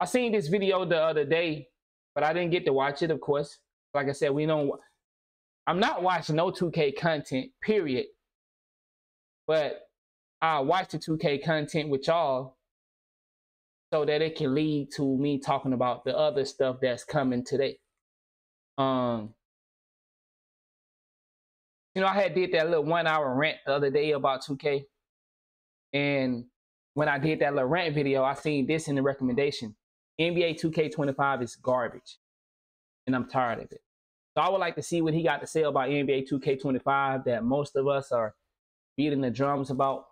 I seen this video the other day, but I didn't get to watch it, of course. Like I said, we don't I'm not watching no 2K content, period. But I watch the 2K content with y'all so that it can lead to me talking about the other stuff that's coming today. Um, you know, I had did that little one hour rant the other day about 2K. And when I did that little rant video, I seen this in the recommendation. NBA 2K25 is garbage. And I'm tired of it. So I would like to see what he got to say about NBA 2K25 that most of us are beating the drums about.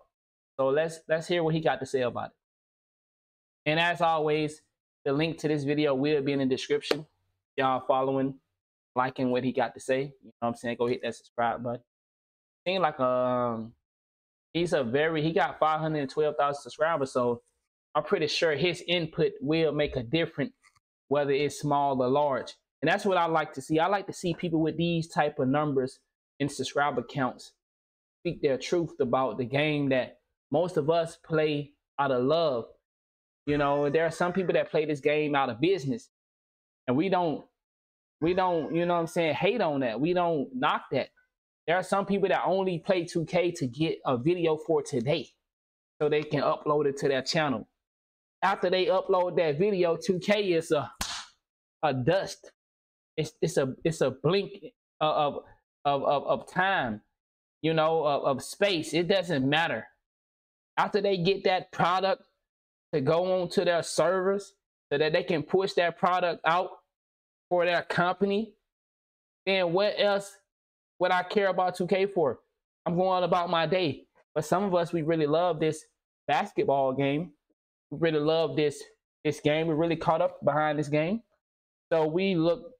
So let's let's hear what he got to say about it. And as always, the link to this video will be in the description. Y'all following, liking what he got to say. You know what I'm saying? Go hit that subscribe button. Seems like um he's a very he got 512,000 subscribers, so I'm pretty sure his input will make a difference whether it's small or large. And that's what I like to see. I like to see people with these type of numbers and subscriber counts speak their truth about the game that most of us play out of love. You know, there are some people that play this game out of business. And we don't we don't, you know what I'm saying, hate on that. We don't knock that. There are some people that only play 2K to get a video for today so they can upload it to their channel. After they upload that video, 2K is a a dust it's it's a it's a blink of of of, of time, you know, of, of space. It doesn't matter. After they get that product to go on to their servers so that they can push that product out for their company, then what else would I care about 2K for? I'm going about my day. But some of us, we really love this basketball game. Really love this this game. We're really caught up behind this game. So we look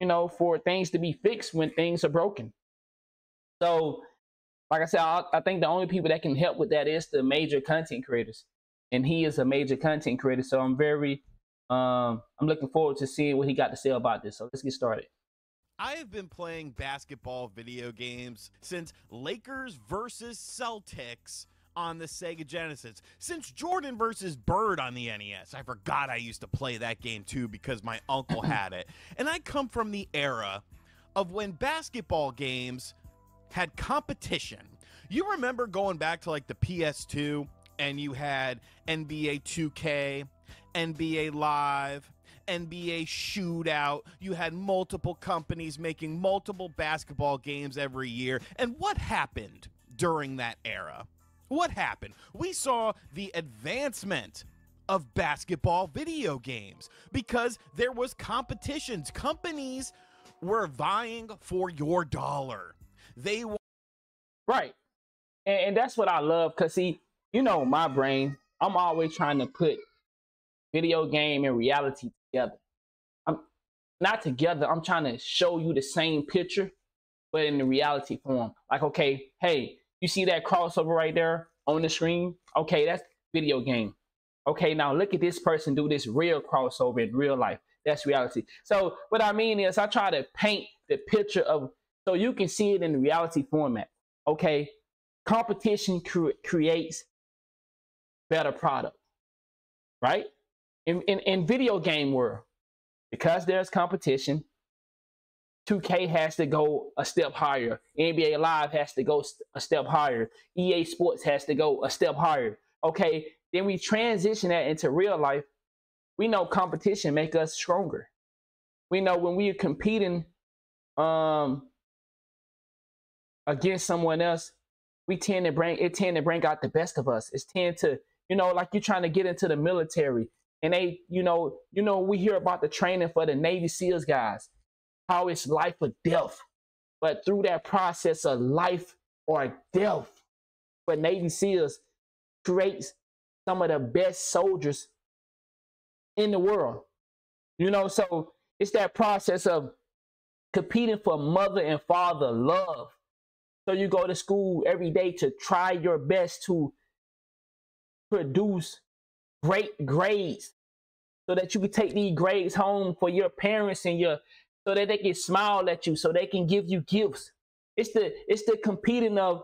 you know, for things to be fixed when things are broken. So, like I said, I, I, think the only people that can help with that is the major content creators, and he is a major content creator. So I'm very, um, I'm looking forward to seeing what he got to say about this. So let's get started. I have been playing basketball video games since Lakers versus Celtics on the Sega Genesis. Since Jordan versus Bird on the NES, I forgot I used to play that game too because my uncle had it. And I come from the era of when basketball games had competition. You remember going back to like the PS2 and you had NBA 2K, NBA Live, NBA shootout. You had multiple companies making multiple basketball games every year. And what happened during that era? What happened? We saw the advancement of basketball video games because there was competitions. Companies were vying for your dollar. They were right, and, and that's what I love. Cause see, you know, my brain, I'm always trying to put video game and reality together. I'm not together. I'm trying to show you the same picture, but in the reality form. Like, okay, hey, you see that crossover right there on the screen? Okay, that's video game. Okay, now look at this person do this real crossover in real life. That's reality. So what I mean is I try to paint the picture of so you can see it in reality format. Okay, competition cre- creates better product, right? In, in in video game world, because there's competition, 2K has to go a step higher. NBA Live has to go a step higher. EA Sports has to go a step higher. Okay, then we transition that into real life. We know competition make us stronger. We know when we are competing um, against someone else, we tend to bring it tend to bring out the best of us. It's tend to, you know, like you're trying to get into the military and they, you know, you know, we hear about the training for the Navy SEALs guys how it's life or death. But through that process of life or death, but Navy SEALs creates some of the best soldiers in the world. You know, so it's that process of competing for mother and father love. So you go to school every day to try your best to produce great grades so that you can take these grades home for your parents and your so that they can smile at you, so they can give you gifts. It's the it's the competing of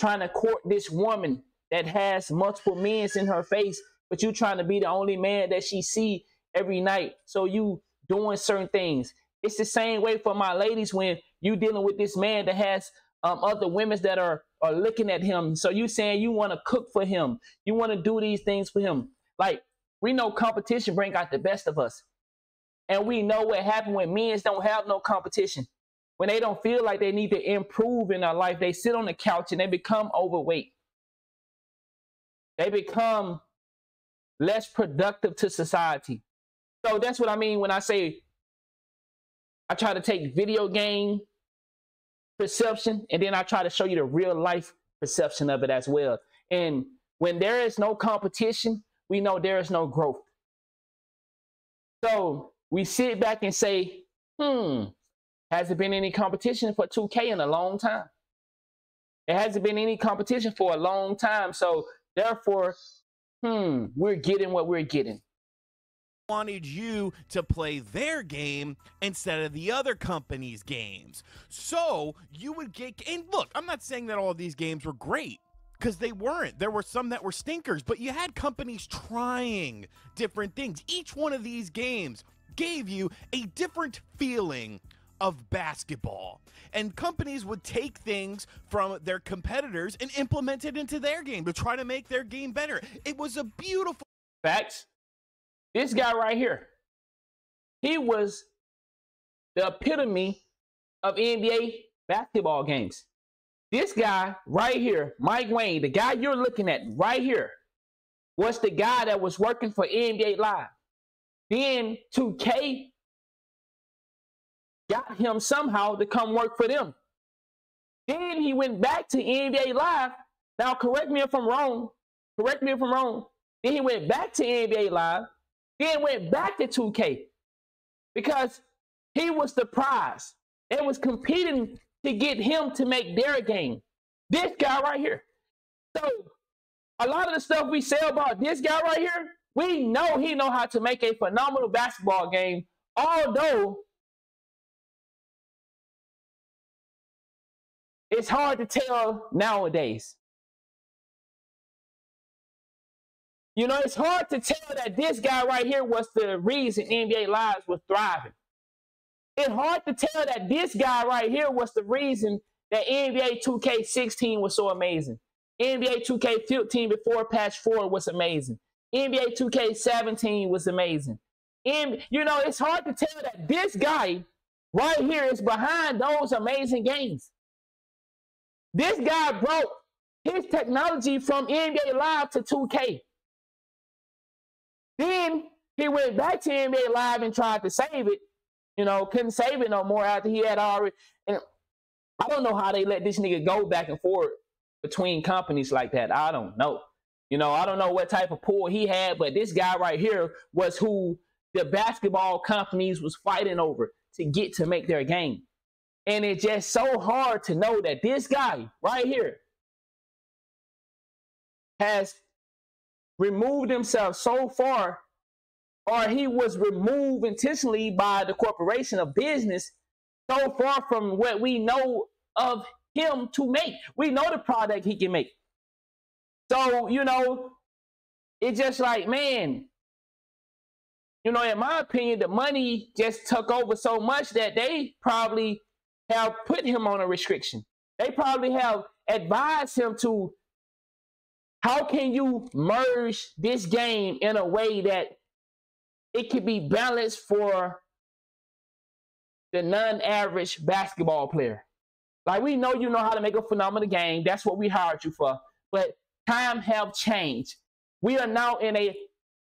trying to court this woman that has multiple men in her face, but you trying to be the only man that she see every night. So you doing certain things. It's the same way for my ladies when you dealing with this man that has um, other women that are are looking at him. So you saying you want to cook for him, you want to do these things for him. Like we know competition bring out the best of us, and we know what happened when men don't have no competition. When they don't feel like they need to improve in their life, they sit on the couch and they become overweight. They become less productive to society. So that's what I mean when I say I try to take video game perception and then I try to show you the real life perception of it as well. And when there is no competition, we know there is no growth. So we sit back and say, hmm, has there been any competition for 2K in a long time? It hasn't been any competition for a long time. So therefore, hmm, we're getting what we're getting wanted you to play their game instead of the other company's games. So you would get, and look, I'm not saying that all of these games were great because they weren't. There were some that were stinkers, but you had companies trying different things. Each one of these games gave you a different feeling of basketball. And companies would take things from their competitors and implement it into their game to try to make their game better. It was a beautiful. Facts. This guy right here, he was the epitome of NBA basketball games. This guy right here, Mike Wang, the guy you're looking at right here, was the guy that was working for NBA Live. Then 2K got him somehow to come work for them. Then he went back to NBA Live. Now, correct me if I'm wrong. Correct me if I'm wrong. Then he went back to NBA Live. Then went back to 2K because he was the prize. It was competing to get him to make their game. This guy right here. So a lot of the stuff we say about this guy right here, we know he know how to make a phenomenal basketball game, although it's hard to tell nowadays. You know, it's hard to tell that this guy right here was the reason NBA Lives was thriving. It's hard to tell that this guy right here was the reason that NBA 2K16 was so amazing. NBA 2K15 before patch 4 was amazing. NBA 2K17 was amazing. And, you know, it's hard to tell that this guy right here is behind those amazing games. This guy broke his technology from NBA Live to 2K. Then he went back to NBA Live and tried to save it. You know, couldn't save it no more after he had already. And I don't know how they let this nigga go back and forth between companies like that. I don't know. You know, I don't know what type of pull he had, but this guy right here was who the basketball companies was fighting over to get to make their game. And it's just so hard to know that this guy right here has removed himself so far, or he was removed intentionally by the corporation of business so far from what we know of him to make. We know the product he can make. So, you know, it's just like, man, you know, in my opinion, the money just took over so much that they probably have put him on a restriction. They probably have advised him to how can you merge this game in a way that it can be balanced for the non-average basketball player? Like we know you know how to make a phenomenal game. That's what we hired you for. But time have changed. We are now in a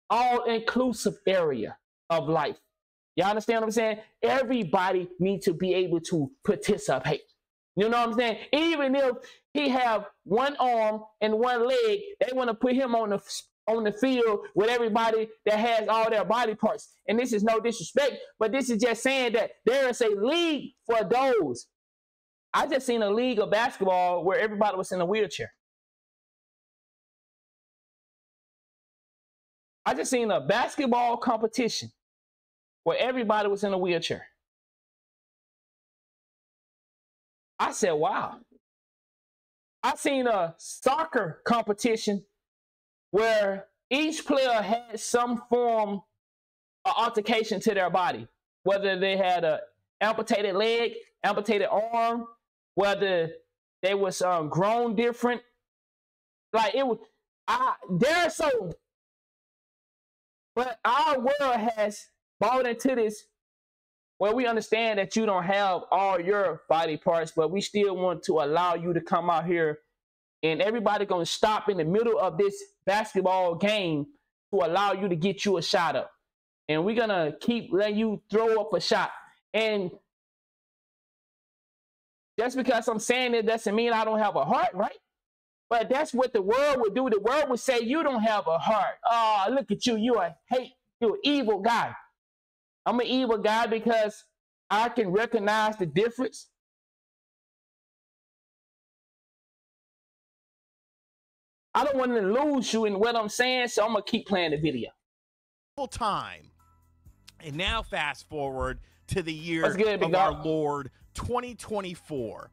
all-inclusive area of life. You understand what I'm saying? Everybody needs to be able to participate. You know what I'm saying? Even if he have one arm and one leg, they want to put him on the on the field with everybody that has all their body parts. And this is no disrespect, but this is just saying that there is a league for those. I just seen a league of basketball where everybody was in a wheelchair. I just seen a basketball competition where everybody was in a wheelchair. I said, wow. I seen a soccer competition where each player had some form an altercation to their body, whether they had a amputated leg, amputated arm, whether they was um, grown different. Like it was, I they're so. But our world has bought into this. Well, we understand that you don't have all your body parts, but we still want to allow you to come out here, and everybody gonna stop in the middle of this basketball game to allow you to get you a shot up, and we're gonna keep letting you throw up a shot. And just because I'm saying it doesn't mean I don't have a heart, right? But that's what the world would do. The world would say you don't have a heart. Oh, look at you. You a hate. You're an evil guy. I'm an evil guy because I can recognize the difference. I don't want to lose you in what I'm saying, so I'm gonna keep playing the video. Full time. And now fast forward to the year good, of our Lord 2024.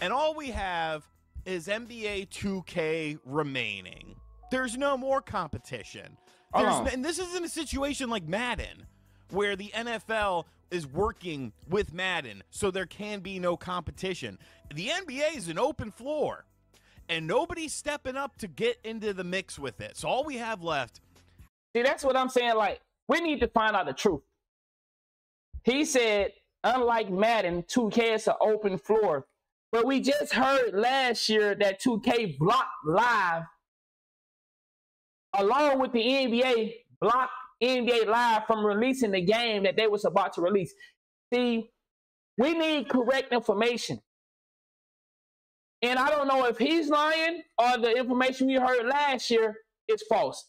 And all we have is NBA 2K remaining. There's no more competition. There's Uh-uh. and this isn't a situation like Madden, where the NFL is working with Madden, so there can be no competition. The NBA is an open floor, and nobody's stepping up to get into the mix with it. So all we have left See, that's what I'm saying. Like, we need to find out the truth. He said, unlike Madden, 2K is an open floor. But we just heard last year that 2K blocked live, along with the NBA, blocked NBA Live from releasing the game that they was about to release. See, we need correct information. And I don't know if he's lying or the information we heard last year is false.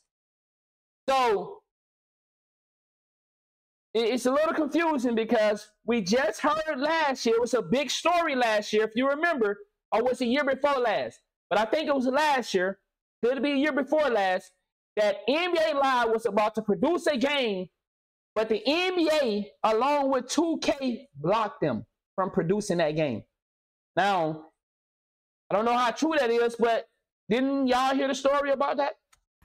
So it's a little confusing because we just heard last year, it was a big story last year, if you remember, or was it year before last? But I think it was last year, could be a year before last, that NBA Live was about to produce a game, but the NBA, along with 2K, blocked them from producing that game. Now, I don't know how true that is, but didn't y'all hear the story about that?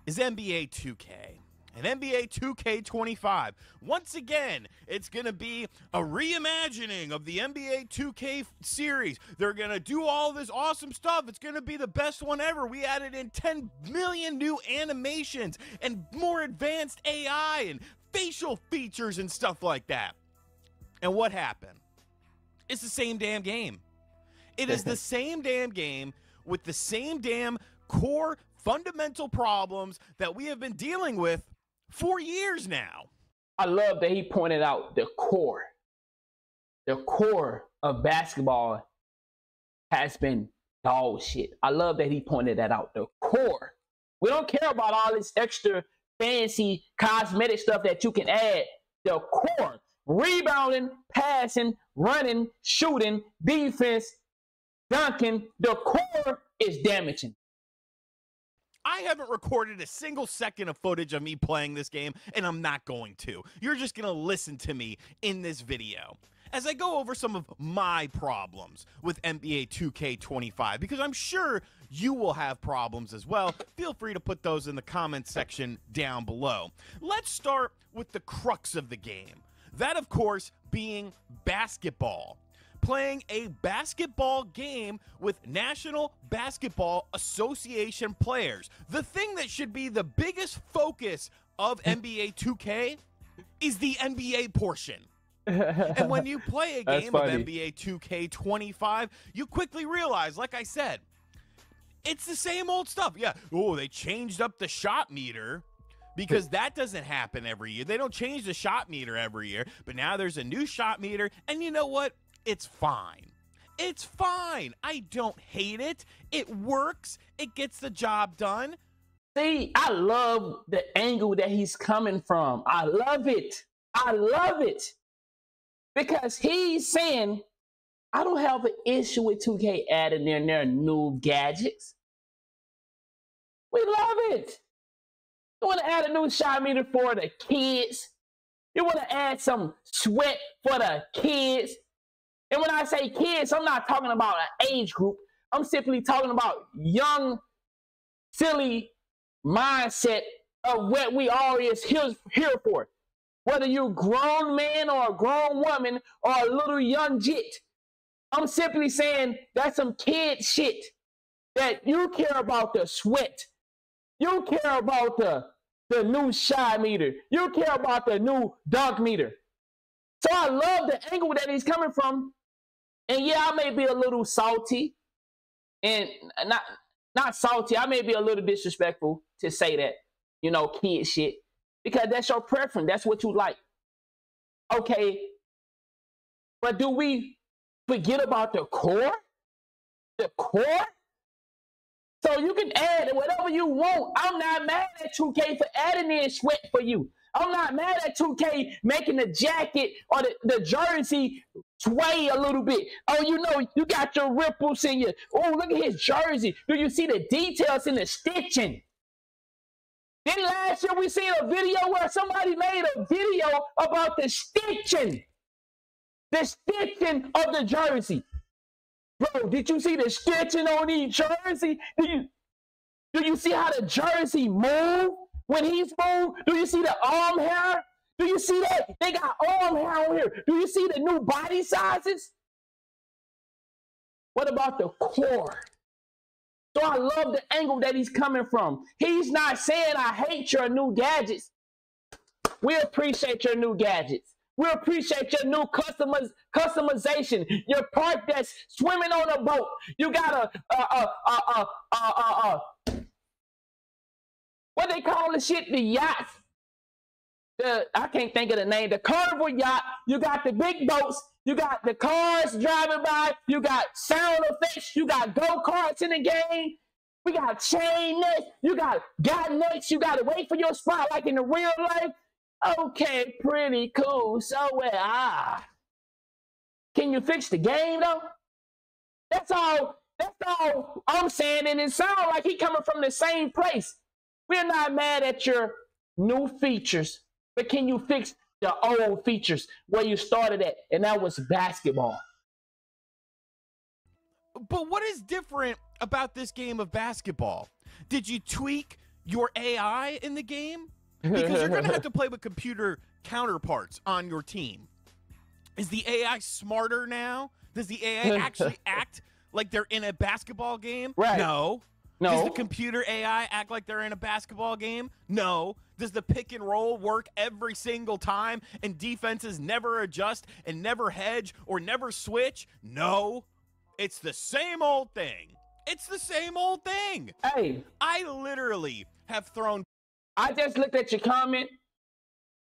is NBA 2K. And NBA 2K25. Once again, it's going to be a reimagining of the NBA 2K series. They're going to do all this awesome stuff. It's going to be the best one ever. We added in 10 million new animations and more advanced AI and facial features and stuff like that. And what happened? It's the same damn game. It is the same damn game with the same damn core fundamental problems that we have been dealing with for years now. I love that he pointed out the core. The core of basketball has been dog shit. I love that he pointed that out. The core. We don't care about all this extra fancy cosmetic stuff that you can add. The core. Rebounding, passing, running, shooting, defense, dunking. The core is damaging. I haven't recorded a single second of footage of me playing this game, and I'm not going to. You're just going to listen to me in this video as I go over some of my problems with NBA 2K25 because I'm sure you will have problems as well. Feel free to put those in the comments section down below. Let's start with the crux of the game. That, of course, being basketball playing a basketball game with National Basketball Association players. The thing that should be the biggest focus of hmm. NBA 2K is the NBA portion. And when you play a game of. NBA 2K25, you quickly realize, like I said, it's the same old stuff. Yeah. Oh, they changed up the shot meter because that doesn't happen every year. They don't change the shot meter every year, but now there's a new shot meter, and you know what? It's fine. It's fine. I don't hate it. It works. It gets the job done. See, I love the angle that he's coming from. I love it. I love it. Because he's saying, I don't have an issue with 2K adding in their new gadgets. We love it. You want to add a new shot meter for the kids? You want to add some sweat for the kids? And when I say kids, I'm not talking about an age group. I'm simply talking about young, silly mindset of what we already is here, here for. whether you're a grown man or a grown woman or a little young jit. I'm simply saying that's some kid shit that you care about the sweat. You care about the, the new shot meter. You care about the new dunk meter. So I love the angle that he's coming from. And yeah, I may be a little salty and not not salty. I may be a little disrespectful to say that, you know, kid shit because that's your preference. That's what you like. Okay. But do we forget about the core? The core? So you can add whatever you want. I'm not mad at 2K for adding in sweat for you. I'm not mad at 2K making the jacket or the, the jersey sway a little bit. Oh, you know, you got your ripples in your. Oh, look at his jersey. Do you see the details in the stitching? Then last year we seen a video where somebody made a video about the stitching, the stitching of the jersey. Bro, did you see the stitching on each jersey? Do you do you see how the jersey move when he's moved? Do you see the arm hair? Do you see that? They got arm hair on here. Do you see the new body sizes? What about the core? So I love the angle that he's coming from. He's not saying, I hate your new gadgets. We appreciate your new gadgets. We appreciate your new customiz- customization. Your part that's swimming on a boat. You got a, a, a, a, a, a, a, what they call the shit, the yachts. The, I can't think of the name, the carnival yacht. You got the big boats you got the cars driving by. You got sound effects. You got go karts in the game. We got chain next. You got got next. You got to wait for your spot like in the real life. Okay, pretty cool. So uh, ah, can you fix the game though? That's all. That's all I'm saying, and it sounds like he coming from the same place. We're not mad at your new features, but can you fix the old features where you started at, and that was basketball. But what is different about this game of basketball? Did you tweak your AI in the game? Because you're going to have to play with computer counterparts on your team. Is the AI smarter now? Does the AI actually act like they're in a basketball game? Right. No. No. Does the computer AI act like they're in a basketball game? No. Does the pick and roll work every single time and defenses never adjust and never hedge or never switch? No. It's the same old thing. It's the same old thing. Hey. I literally have thrown. I just looked at your comment.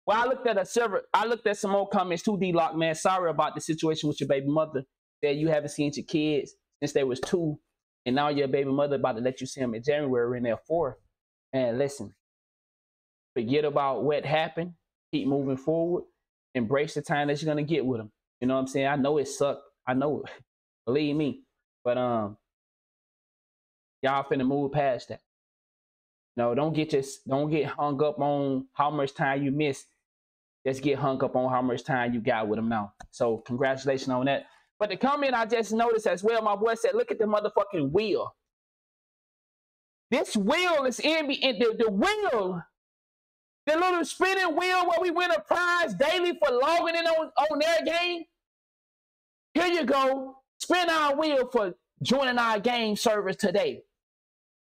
Well, I looked at a server. I looked at some old comments too, D Lock, man. Sorry about the situation with your baby mother that you haven't seen your kids since they was two and now your baby mother about to let you see him in January in their fourth. And listen, forget about what happened. Keep moving forward. Embrace the time that you're gonna get with them. You know what I'm saying? I know it sucked. I know it. Believe me. But um, y'all finna move past that. No, don't get just don't get hung up on how much time you missed. Just get hung up on how much time you got with them now. So congratulations on that. But the comment I just noticed as well, my boy said, look at the motherfucking wheel. This wheel is in, the, the wheel, the little spinning wheel where we win a prize daily for logging in on, on their game. Here you go. Spin our wheel for joining our game service today.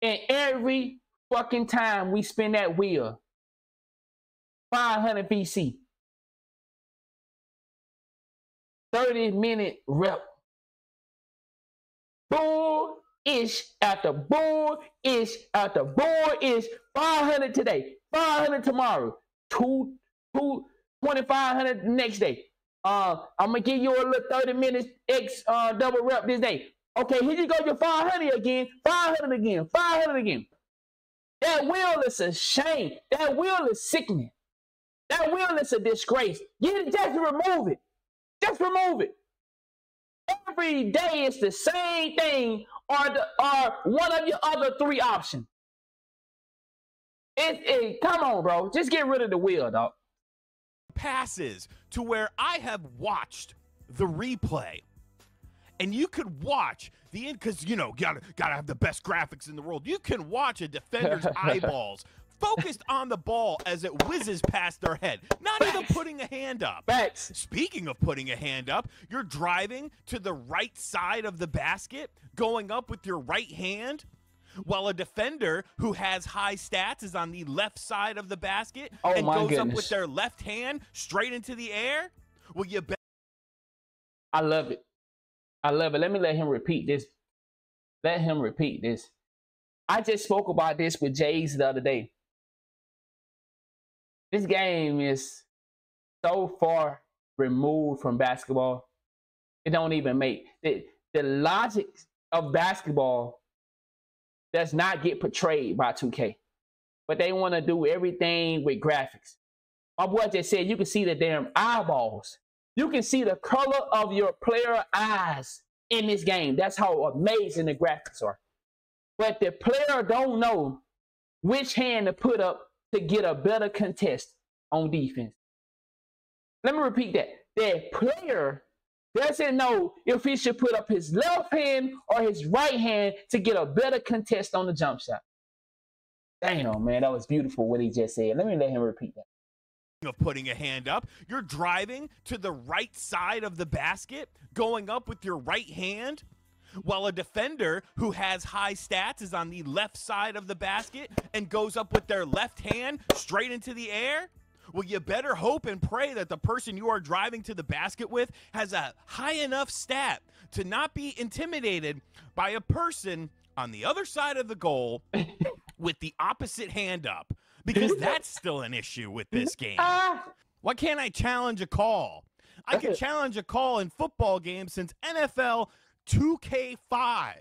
And every fucking time we spin that wheel, 500 VC. 30 minute rep. Bull ish after bull ish after bull ish. 500 today, 500 tomorrow, two, two, 2500 the next day. Uh, I'm gonna give you a little 30 minutes X uh, double rep this day. Okay, here you go, your 500 again, 500 again, 500 again. That will is a shame. That will is sickening. That will is a disgrace. You just remove it. Just remove it. Every day it's the same thing or, the, or one of your other three options. It, it, come on, bro. Just get rid of the wheel, dog. Passes to where I have watched the replay. And you could watch the end because you know gotta gotta have the best graphics in the world. You can watch a defender's eyeballs focused on the ball as it whizzes past their head, not Facts. even putting a hand up. Facts. Speaking of putting a hand up, you're driving to the right side of the basket, going up with your right hand, while a defender who has high stats is on the left side of the basket oh and goes goodness. up with their left hand straight into the air. Well, you bet. I love it. I love it. Let me let him repeat this. Let him repeat this. I just spoke about this with Jays the other day. This game is so far removed from basketball. It don't even make the, the logic of basketball does not get portrayed by 2K. But they want to do everything with graphics. My boy just said you can see the damn eyeballs. You can see the color of your player eyes in this game. That's how amazing the graphics are. But the player don't know which hand to put up to get a better contest on defense. Let me repeat that. The player doesn't know if he should put up his left hand or his right hand to get a better contest on the jump shot. Damn, man, that was beautiful what he just said. Let me let him repeat that of putting a hand up. You're driving to the right side of the basket, going up with your right hand, while a defender who has high stats is on the left side of the basket and goes up with their left hand straight into the air. Well, you better hope and pray that the person you are driving to the basket with has a high enough stat to not be intimidated by a person on the other side of the goal with the opposite hand up because that's still an issue with this game. Why can't I challenge a call? I can challenge a call in football games since NFL 2K5.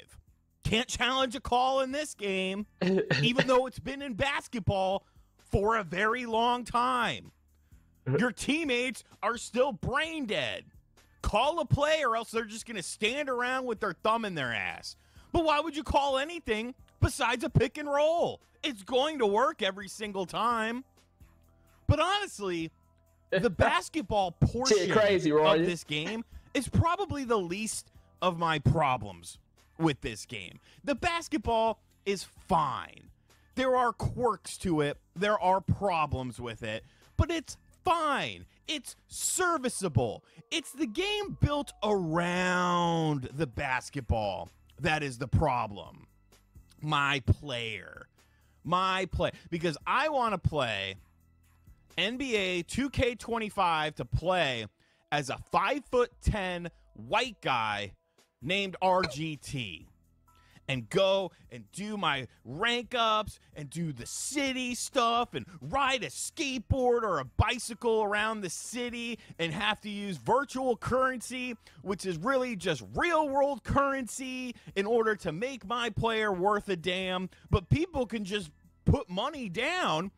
Can't challenge a call in this game, even though it's been in basketball for a very long time. Your teammates are still brain dead. Call a play, or else they're just going to stand around with their thumb in their ass. But why would you call anything besides a pick and roll? It's going to work every single time. But honestly, the basketball portion crazy, of this game is probably the least of my problems with this game. The basketball is fine. There are quirks to it, there are problems with it, but it's fine. It's serviceable. It's the game built around the basketball that is the problem. My player. My play. Because I want to play NBA 2K25 to play as a 5 foot 10 white guy named RGT and go and do my rank ups and do the city stuff and ride a skateboard or a bicycle around the city and have to use virtual currency, which is really just real world currency, in order to make my player worth a damn. But people can just put money down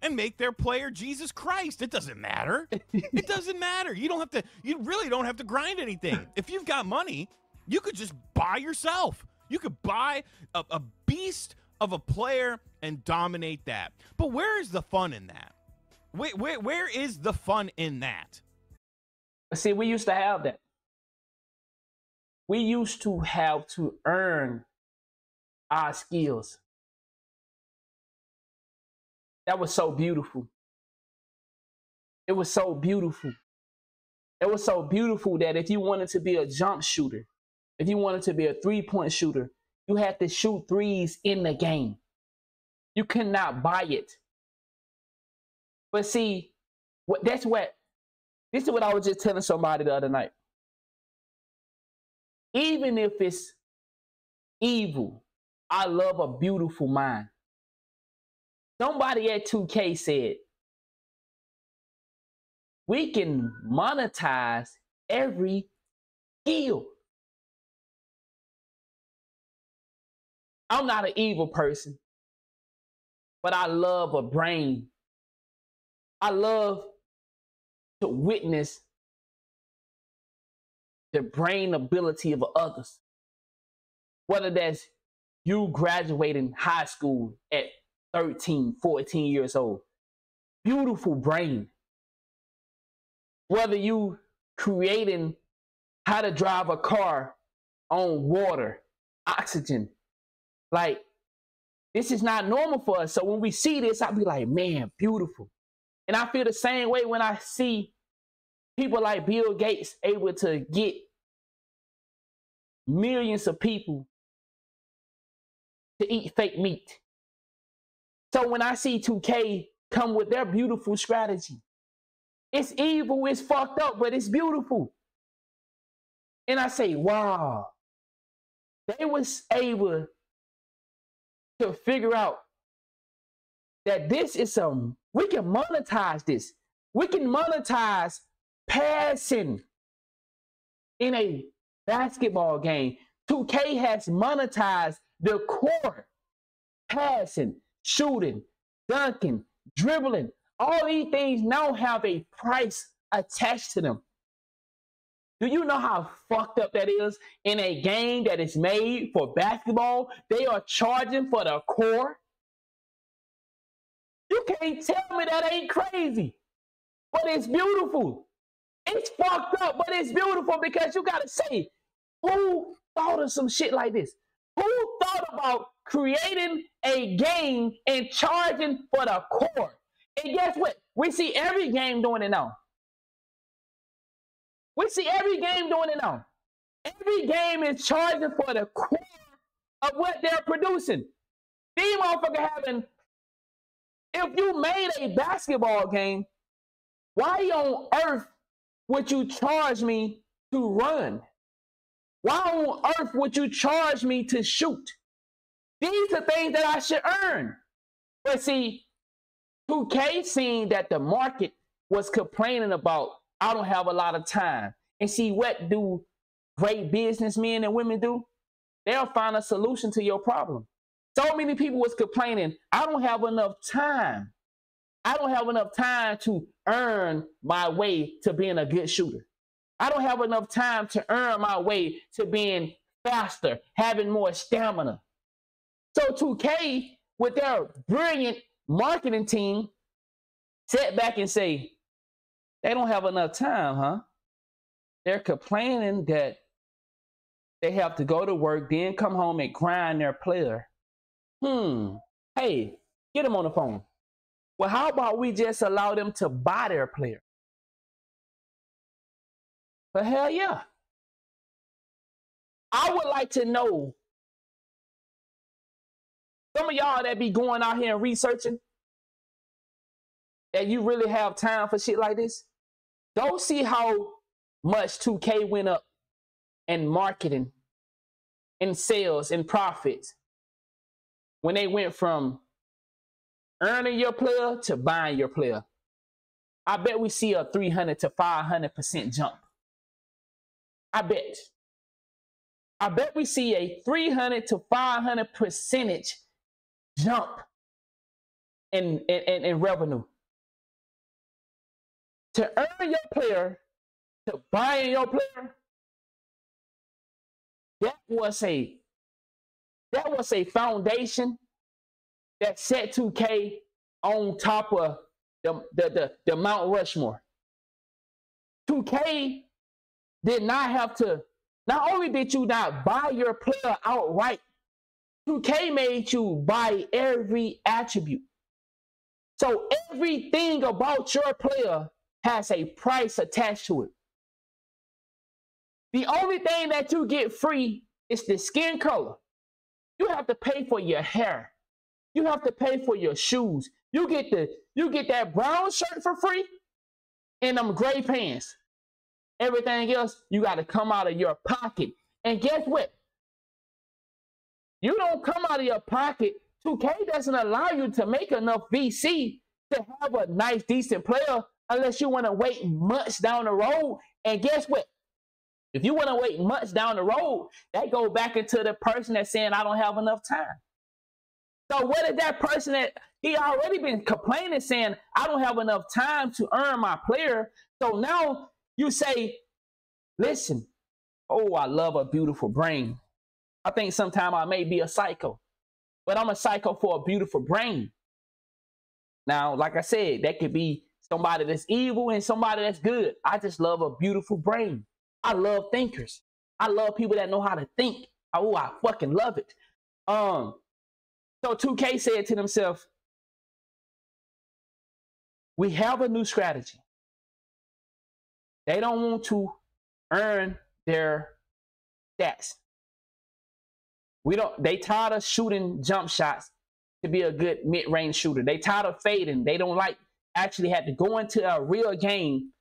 and make their player Jesus Christ. It doesn't matter. it doesn't matter. You don't have to, you really don't have to grind anything. If you've got money, you could just buy yourself. You could buy a, a beast of a player and dominate that. But where is the fun in that? Where, where, where is the fun in that? See, we used to have that. We used to have to earn our skills. That was so beautiful. It was so beautiful. It was so beautiful that if you wanted to be a jump shooter, if you wanted to be a three point shooter, you had to shoot threes in the game. You cannot buy it. But see, what that's what this is what I was just telling somebody the other night. Even if it's evil, I love a beautiful mind. Somebody at 2K said, we can monetize every skill. I'm not an evil person, but I love a brain. I love to witness the brain ability of others. Whether that's you graduating high school at 13, 14 years old, beautiful brain. Whether you creating how to drive a car on water, oxygen, like This is not normal for us. So when we see this, I'll be like, man, beautiful. And I feel the same way when I see people like Bill Gates able to get millions of people to eat fake meat. So when I see 2K come with their beautiful strategy, it's evil, it's fucked up, but it's beautiful. And I say, wow, they was able to figure out that this is some, we can monetize this. We can monetize passing in a basketball game. 2K has monetized the core passing, shooting, dunking, dribbling. All these things now have a price attached to them. Do you know how fucked up that is in a game that is made for basketball? They are charging for the core. You can't tell me that ain't crazy, but it's beautiful. It's fucked up, but it's beautiful because you gotta say, who thought of some shit like this? Who thought about creating a game and charging for the core? And guess what? We see every game doing it now. We see every game doing it now. Every game is charging for the core of what they're producing. These motherfuckers having, if you made a basketball game, why on earth would you charge me to run? Why on earth would you charge me to shoot? These are things that I should earn. But see, 2K seen that the market was complaining about, I don't have a lot of time. And see, what do great businessmen and women do? They'll find a solution to your problem. So many people was complaining, I don't have enough time. I don't have enough time to earn my way to being a good shooter. I don't have enough time to earn my way to being faster, having more stamina. So 2K, with their brilliant marketing team, sit back and say, they don't have enough time, huh? They're complaining that they have to go to work, then come home and grind their player. Hmm. Hey, get them on the phone. Well, how about we just allow them to buy their player? But hell yeah. I would like to know some of y'all that be going out here and researching that you really have time for shit like this. Don't see how much 2K went up in marketing in sales in profits when they went from earning your player to buying your player. I bet we see a 300 to 500% jump. I bet. I bet we see a 300 to 500 percentage jump in, in, in revenue. To earn your player, to buy your player, that was a that was a foundation that set 2K on top of the, the, the, the Mount Rushmore. 2K did not have to, not only did you not buy your player outright, 2K made you buy every attribute. So everything about your player has a price attached to it. The only thing that you get free is the skin color. You have to pay for your hair. You have to pay for your shoes. You get the you get that brown shirt for free and them gray pants. Everything else, you got to come out of your pocket. And guess what? You don't come out of your pocket. 2K doesn't allow you to make enough VC to have a nice, decent player unless you want to wait months down the road. And guess what? If you want to wait months down the road, that go back into the person that's saying, I don't have enough time. So what is that person that he already been complaining, saying, I don't have enough time to earn my player. So now you say, listen, oh, I love a beautiful brain. I think sometimes I may be a psycho, but I'm a psycho for a beautiful brain. Now, like I said, that could be somebody that's evil and somebody that's good. I just love a beautiful brain. I love thinkers. I love people that know how to think. Oh, I fucking love it. Um, So 2K said to themselves, we have a new strategy. They don't want to earn their stats. We don't they tired of shooting jump shots to be a good mid-range shooter. They tired of fading. They don't like actually had to go into a real game.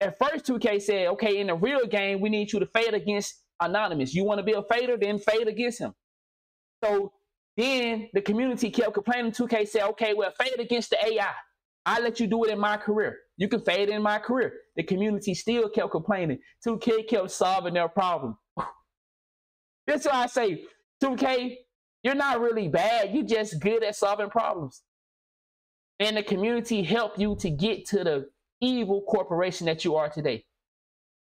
At first, 2K said, okay, in a real game, we need you to fade against Anonymous. You want to be a fader, then fade against him. So then the community kept complaining. 2K said, okay, well, fade against the AI. I let you do it in my career. You can fade in my career. The community still kept complaining. 2K kept solving their problem. That's why I say, 2K, you're not really bad. You're just good at solving problems. And the community helped you to get to the evil corporation that you are today.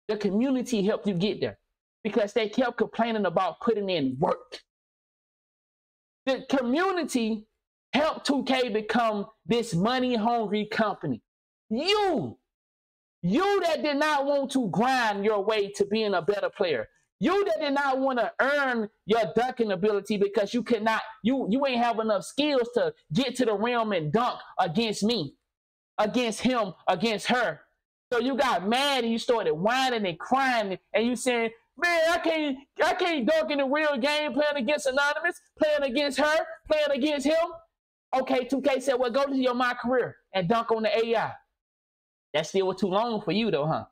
The community helped you get there because they kept complaining about putting in work. The community helped 2K become this money hungry company. You, you that did not want to grind your way to being a better player. You that did not want to earn your dunking ability because you cannot, you you ain't have enough skills to get to the realm and dunk against me, against him, against her. So you got mad and you started whining and crying and you saying, Man, I can't I can't dunk in the real game playing against Anonymous, playing against her, playing against him. Okay, 2K said, well, go to your my career and dunk on the AI. That still was too long for you though, huh?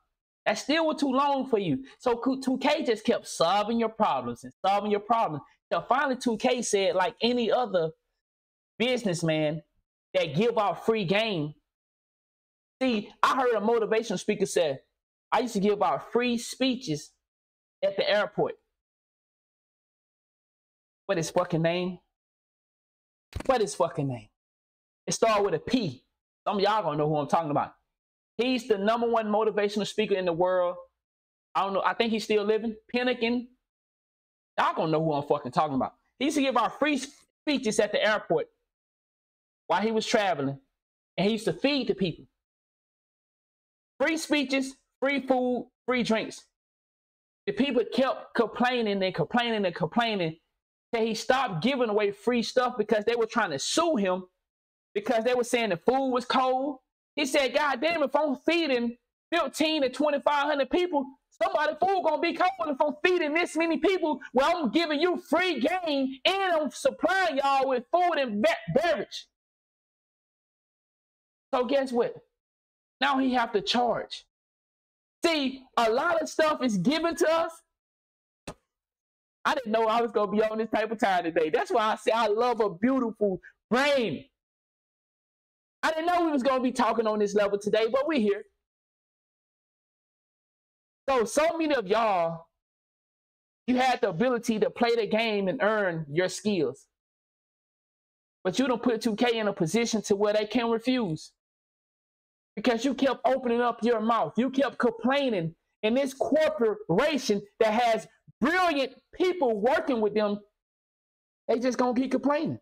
That still too long for you. So 2K just kept solving your problems and solving your problems. So finally 2K said, like any other businessman that give out free game. See, I heard a motivational speaker say, I used to give out free speeches at the airport. What is fucking name? What is fucking name? It started with a P. Some of y'all gonna know who I'm talking about. He's the number one motivational speaker in the world. I don't know. I think he's still living. Pinnakin. Y'all gonna know who I'm fucking talking about. He used to give out free speeches at the airport while he was traveling, and he used to feed the people. Free speeches, free food, free drinks. The people kept complaining and complaining and complaining that he stopped giving away free stuff because they were trying to sue him because they were saying the food was cold. He said, God damn, if I'm feeding 15 to 2,500 people, somebody food gonna be cold if I'm feeding this many people. Well, I'm giving you free game and I'm supplying y'all with food and beverage. So guess what? Now he have to charge. See, a lot of stuff is given to us I didn't know I was gonna be on this type of time today. That's why I say I love a beautiful brain. I didn't know we was gonna be talking on this level today, but we're here. So, so many of y'all, you had the ability to play the game and earn your skills. But you don't put 2K in a position to where they can refuse. Because you kept opening up your mouth. You kept complaining in this corporation that has brilliant people working with them, they just gonna keep complaining.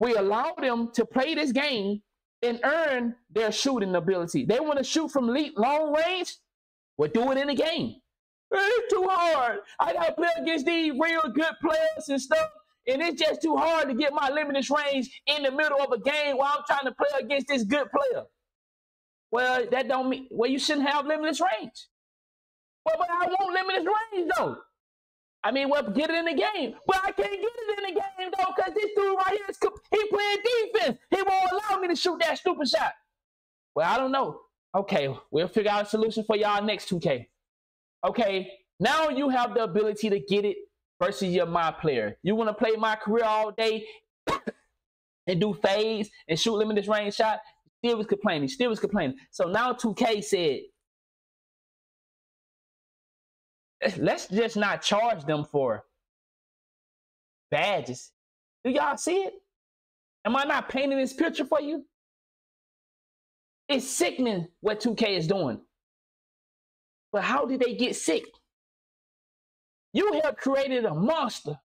We allow them to play this game and earn their shooting ability. They want to shoot from leap long range. Do it in the game. It's too hard. I gotta play against these real good players and stuff. And it's just too hard to get my limited range in the middle of a game while I'm trying to play against this good player. Well, that don't mean well, you shouldn't have limited range. Well, but I want limited range though. I mean, well, get it in the game. But I can't get it in the game, though, because this dude right here, is, he playing defense. He won't allow me to shoot that stupid shot. Well, I don't know. Okay, we'll figure out a solution for y'all next 2K. Okay, now you have the ability to get it versus your my player. You want to play my career all day and do fades and shoot limited range shot? Still was complaining. Still was complaining. So now 2K said, let's just not charge them for badges. Do y'all see it? Am I not painting this picture for you? It's sickening what 2K is doing. But how did they get sick? You have created a monster,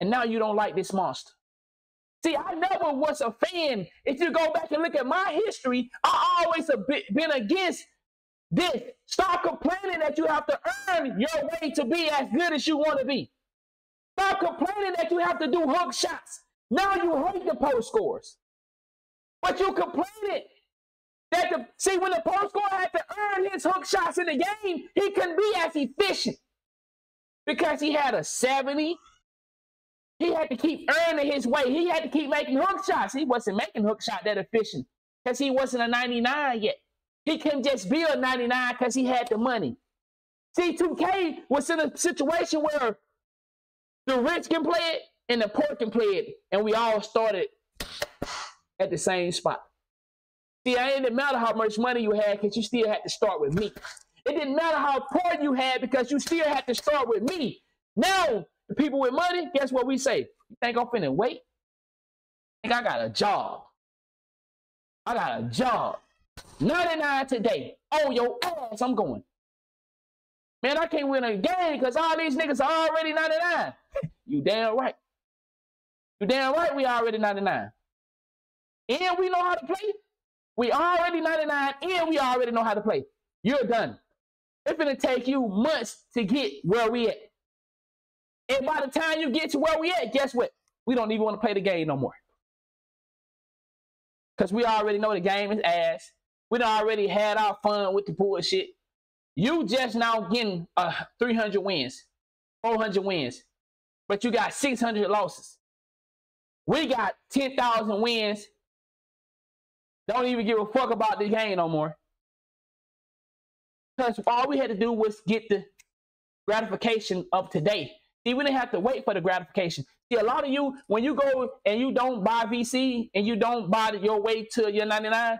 and now you don't like this monster. See, I never was a fan. If you go back and look at my history, I always have been against this. Stop complaining that you have to earn your way to be as good as you want to be. Stop complaining that you have to do hook shots. Now you hate the post scores. But you complained that the see when the post scorer had to earn his hook shots in the game, he couldn't be as efficient because he had a 70. He had to keep earning his way. He had to keep making hook shots. He wasn't making hook shot that efficient because he wasn't a 99 yet. He couldn't just be a 99 because he had the money. See, 2K was in a situation where the rich can play it and the poor can play it, and we all started at the same spot. See, it didn't matter how much money you had because you still had to start with me. It didn't matter how poor you had because you still had to start with me. Now, the people with money, guess what we say? You think I'm finna wait? I think I got a job. I got a job. 99 today. Oh, your ass, I'm going. Man, I can't win a game because all these niggas are already 99. you damn right. You damn right we already 99. And we know how to play. We already 99 and we already know how to play. You're done. It's gonna take you months to get where we at. And by the time you get to where we at, guess what? We don't even want to play the game no more. Because we already know the game is ass. We done already had our fun with the bullshit. You just now getting uh, 300 wins, 400 wins, but you got 600 losses. We got 10,000 wins. Don't even give a fuck about the game no more. Because all we had to do was get the gratification of today. See, we didn't have to wait for the gratification. See, a lot of you, when you go and you don't buy VC and you don't buy your way to your 99,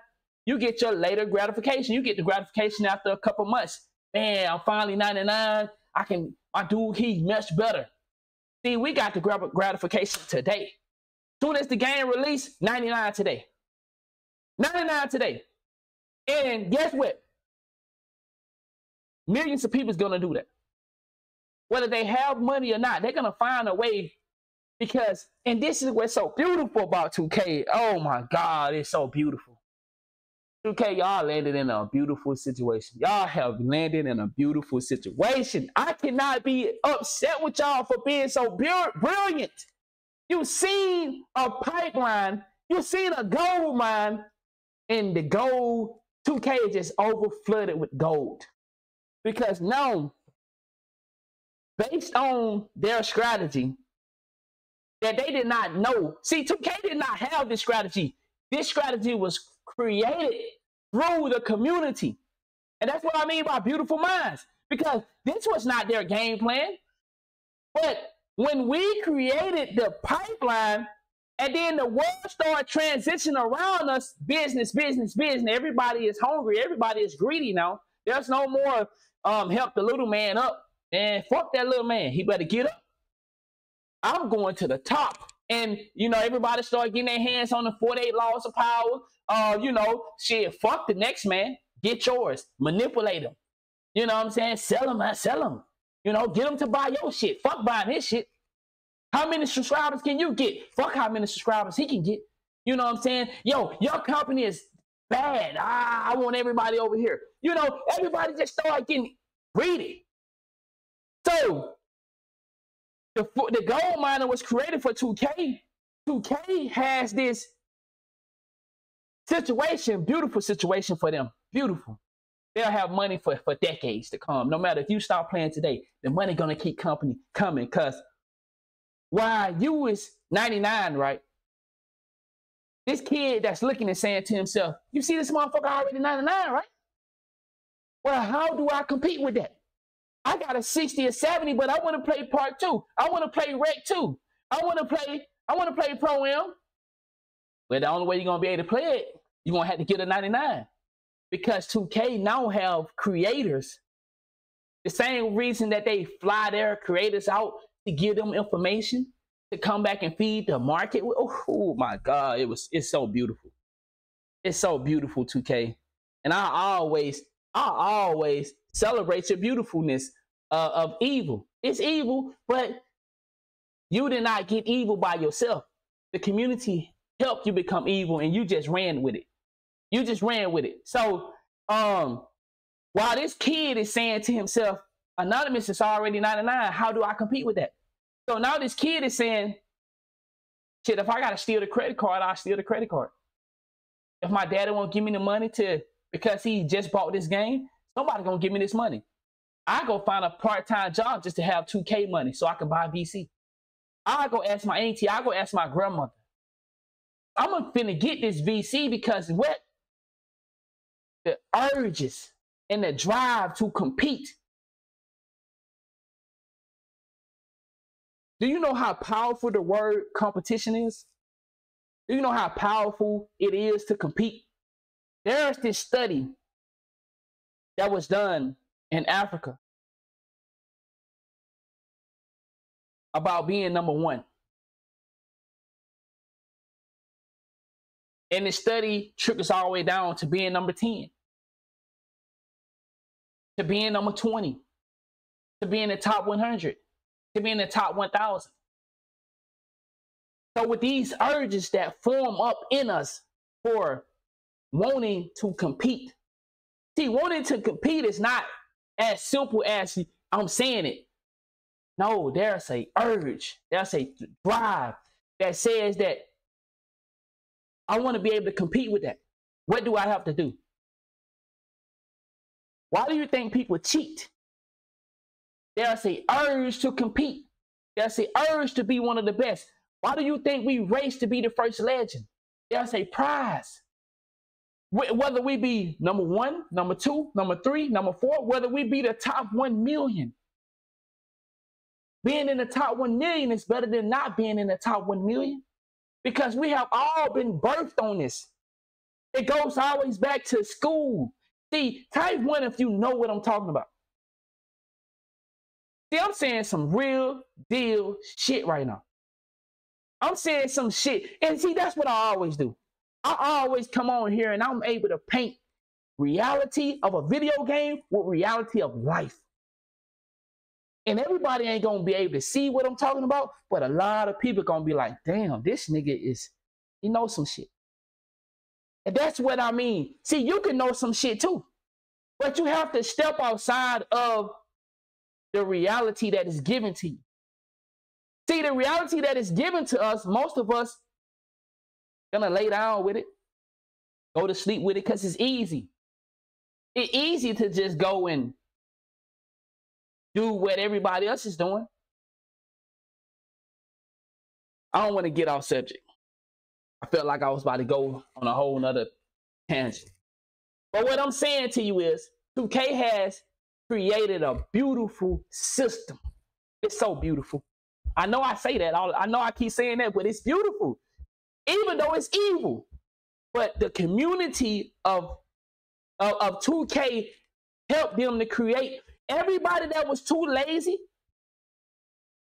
you get your later gratification. You get the gratification after a couple months. Man, I'm finally 99. I can, my dude, he's much better. See, we got the gratification today. Soon as the game release, 99 today. 99 today. And guess what? Millions of people is gonna do that. Whether they have money or not, they're gonna find a way because, and this is what's so beautiful about 2K. Oh my God, it's so beautiful. 2K, y'all landed in a beautiful situation. Y'all have landed in a beautiful situation. I cannot be upset with y'all for being so brilliant. You've seen a pipeline, you've seen a gold mine, and the gold 2K is just over flooded with gold. Because now, based on their strategy, that they did not know. See, 2K did not have this strategy. This strategy was created through the community. And that's what I mean by beautiful minds. Because this was not their game plan. But when we created the pipeline, and then the world started transitioning around us, business, business, business. Everybody is hungry. Everybody is greedy now. There's no more um, help the little man up. And fuck that little man. He better get up. I'm going to the top. And, you know, everybody started getting their hands on the 48 laws of power. Uh, you know, shit, fuck the next man. Get yours. Manipulate him. You know what I'm saying? Sell him, man. Sell him. You know, get him to buy your shit. Fuck buying his shit. How many subscribers can you get? Fuck how many subscribers he can get. You know what I'm saying? Yo, your company is bad. Ah, I want everybody over here. You know, everybody just start getting greedy. So the, the gold miner was created for 2K. 2K has this situation, beautiful situation for them. Beautiful. They'll have money for, for decades to come. No matter if you stop playing today, the money gonna keep company coming because while you is 99, right? This kid that's looking and saying to himself, you see this motherfucker already 99, right? Well, how do I compete with that? I got a 60 or 70, but I want to play part two. I want to play rec two. I want to play, I want to play pro am. Well, the only way you're gonna be able to play it, you're gonna have to get a 99. Because 2K now have creators. The same reason that they fly their creators out to give them information to come back and feed the market. Oh, oh my God, it was it's so beautiful. It's so beautiful, 2K. And I always, I always celebrate your beautifulness uh, of evil. It's evil, but you did not get evil by yourself. The community helped you become evil, and you just ran with it. You just ran with it. So, um, while this kid is saying to himself, Anonymous is already 99. How do I compete with that? So now this kid is saying, Shit, if I gotta steal the credit card, I'll steal the credit card. If my daddy won't give me the money to because he just bought this game, somebody gonna give me this money. I go find a part-time job just to have 2K money so I can buy VC. I go ask my auntie, I go ask my grandmother. I'm gonna finna get this VC because what the urges and the drive to compete. Do you know how powerful the word competition is? Do you know how powerful it is to compete? There's this study that was done in Africa about being number one. And the study trickles all the way down to being number 10, to being number 20, to being the top 100, to being the top 1000. So, with these urges that form up in us for wanting to compete, see, wanting to compete is not as simple as I'm saying it. No, there's a urge, there's a drive that says that I want to be able to compete with that. What do I have to do? Why do you think people cheat? There's a urge to compete. There's a urge to be one of the best. Why do you think we race to be the first legend? There's a prize. Whether we be number one, number two, number three, number four, whether we be the top one million. Being in the top one million is better than not being in the top one million because we have all been birthed on this. It goes always back to school. See, type one if you know what I'm talking about. See, I'm saying some real deal shit right now. I'm saying some shit. And see, that's what I always do. I always come on here and I'm able to paint reality of a video game with reality of life. And everybody ain't gonna be able to see what I'm talking about, but a lot of people gonna be like, damn, this nigga is, he knows some shit. And that's what I mean. See, you can know some shit too, but you have to step outside of the reality that is given to you. See, the reality that is given to us, most of us gonna lay down with it, go to sleep with it, because it's easy. It's easy to just go and do what everybody else is doing. I don't want to get off subject. I felt like I was about to go on a whole nother tangent. But what I'm saying to you is 2K has created a beautiful system. It's so beautiful. I know I say that. I know I keep saying that, but it's beautiful. Even though it's evil. But the community of, of, of 2K helped them to create Everybody that was too lazy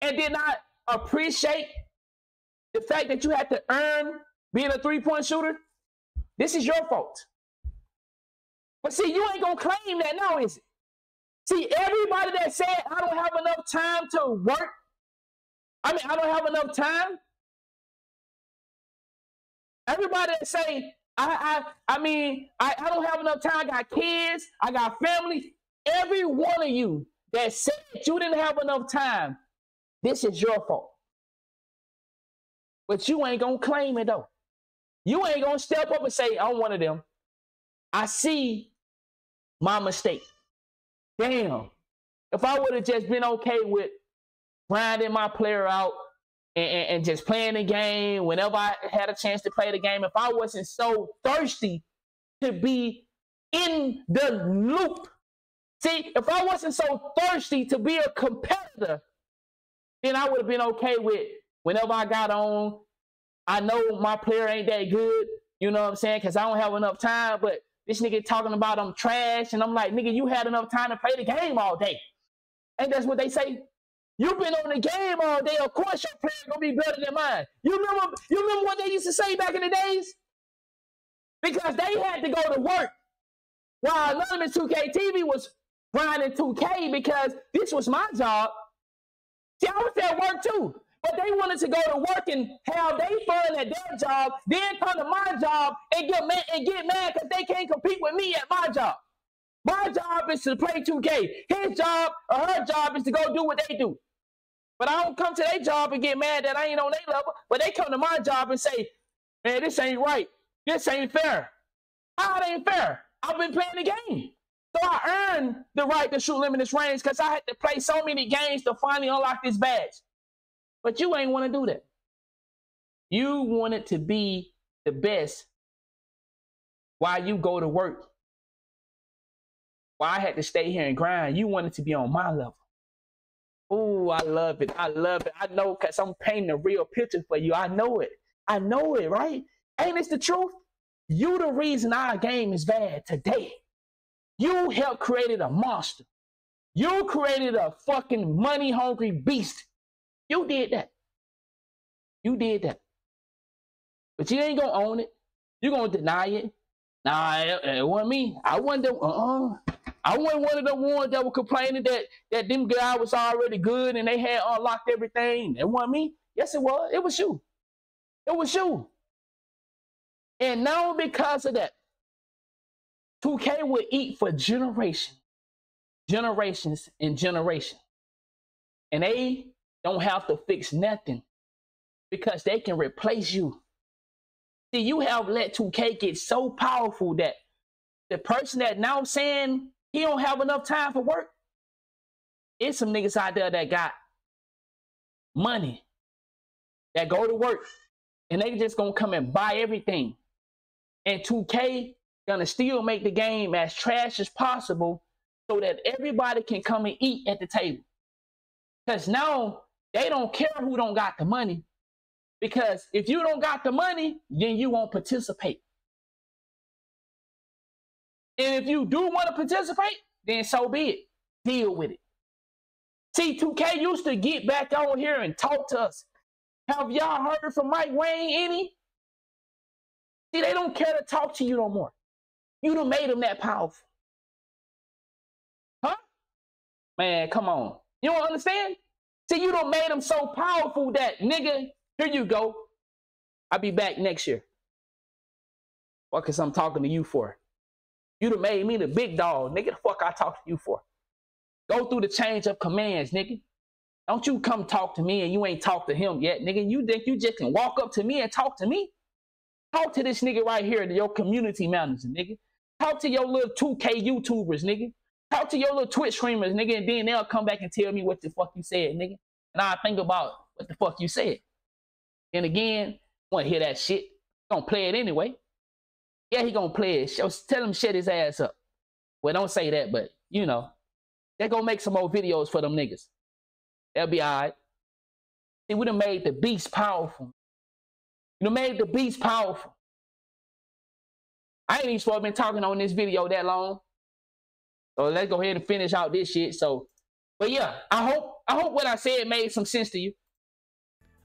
and did not appreciate the fact that you had to earn being a three point shooter, this is your fault. But see, you ain't gonna claim that now, is it? See, everybody that said I don't have enough time to work, I mean, I don't have enough time. Everybody that say I I I mean I, I don't have enough time, I got kids, I got family. Every one of you that said you didn't have enough time, this is your fault. But you ain't gonna claim it though. You ain't gonna step up and say, I'm one of them. I see my mistake. Damn. If I would have just been okay with grinding my player out and, and, and, just playing the game whenever I had a chance to play the game, if I wasn't so thirsty to be in the loop See, if I wasn't so thirsty to be a competitor, then I would have been okay with whenever I got on. I know my player ain't that good, you know what I'm saying? Because I don't have enough time. But this nigga talking about I'm trash, and I'm like, nigga, you had enough time to play the game all day. And that's what they say. You've been on the game all day. Of course, your player gonna be better than mine. You remember? You remember what they used to say back in the days? Because they had to go to work while Anonymous 2K TV was grinding 2K because this was my job. See, I was at work too. But they wanted to go to work and have they fun at their job, then come to my job and get mad and get mad because they can't compete with me at my job. My job is to play 2K. His job or her job is to go do what they do. But I don't come to their job and get mad that I ain't on their level. But they come to my job and say, man, this ain't right. This ain't fair. How it ain't fair? I've been playing the game. So I earned the right to shoot limitless range because I had to play so many games to finally unlock this badge. But you ain't want to do that. You wanted to be the best while you go to work. While I had to stay here and grind, you wanted to be on my level. Oh, I love it. I love it. I know because I'm painting a real picture for you. I know it. I know it, right? Ain't this the truth? You the reason our game is bad today. You helped created a monster. You created a fucking money hungry beast. You did that. You did that. But you ain't gonna own it. You gonna deny it. Nah, it, it wasn't me. I wasn't the, uh-uh. I wasn't one of the ones that were complaining that that them guy was already good and they had unlocked everything. It wasn't me. Yes, it was. It was you. It was you. And now because of that, 2K will eat for generations, generations and generations. And they don't have to fix nothing because they can replace you. See, you have let 2K get so powerful that the person that now saying he don't have enough time for work, it's some niggas out there that got money that go to work and they just gonna come and buy everything. And 2K gonna still make the game as trash as possible so that everybody can come and eat at the table. Because now they don't care who don't got the money. Because if you don't got the money, then you won't participate. And if you do want to participate, then so be it. Deal with it. See, 2K used to get back on here and talk to us. Have y'all heard from Mike Wang any? See, they don't care to talk to you no more. You done made him that powerful. Huh? Man, come on. You don't understand? See, you done made him so powerful that, nigga, here you go. I'll be back next year. What is I'm talking to you for? You done made me the big dog, nigga. The fuck I talk to you for? Go through the change of commands, nigga. Don't you come talk to me and you ain't talked to him yet, nigga. You think you just can walk up to me and talk to me? Talk to this nigga right here, your community manager, nigga. Talk to your little 2K YouTubers, nigga. Talk to your little Twitch streamers, nigga, and then they'll come back and tell me what the fuck you said, nigga. And I think about what the fuck you said. And again, want to hear that shit. Gonna play it anyway. Yeah, he gonna play it. Tell him shut his ass up. Well, don't say that, but you know, they gonna make some more videos for them niggas. They'll be alright. See, we done made the beast powerful. You done made the beast powerful. I ain't even supposed to been talking on this video that long. So let's go ahead and finish out this shit. So, but yeah, I hope I hope what I said made some sense to you.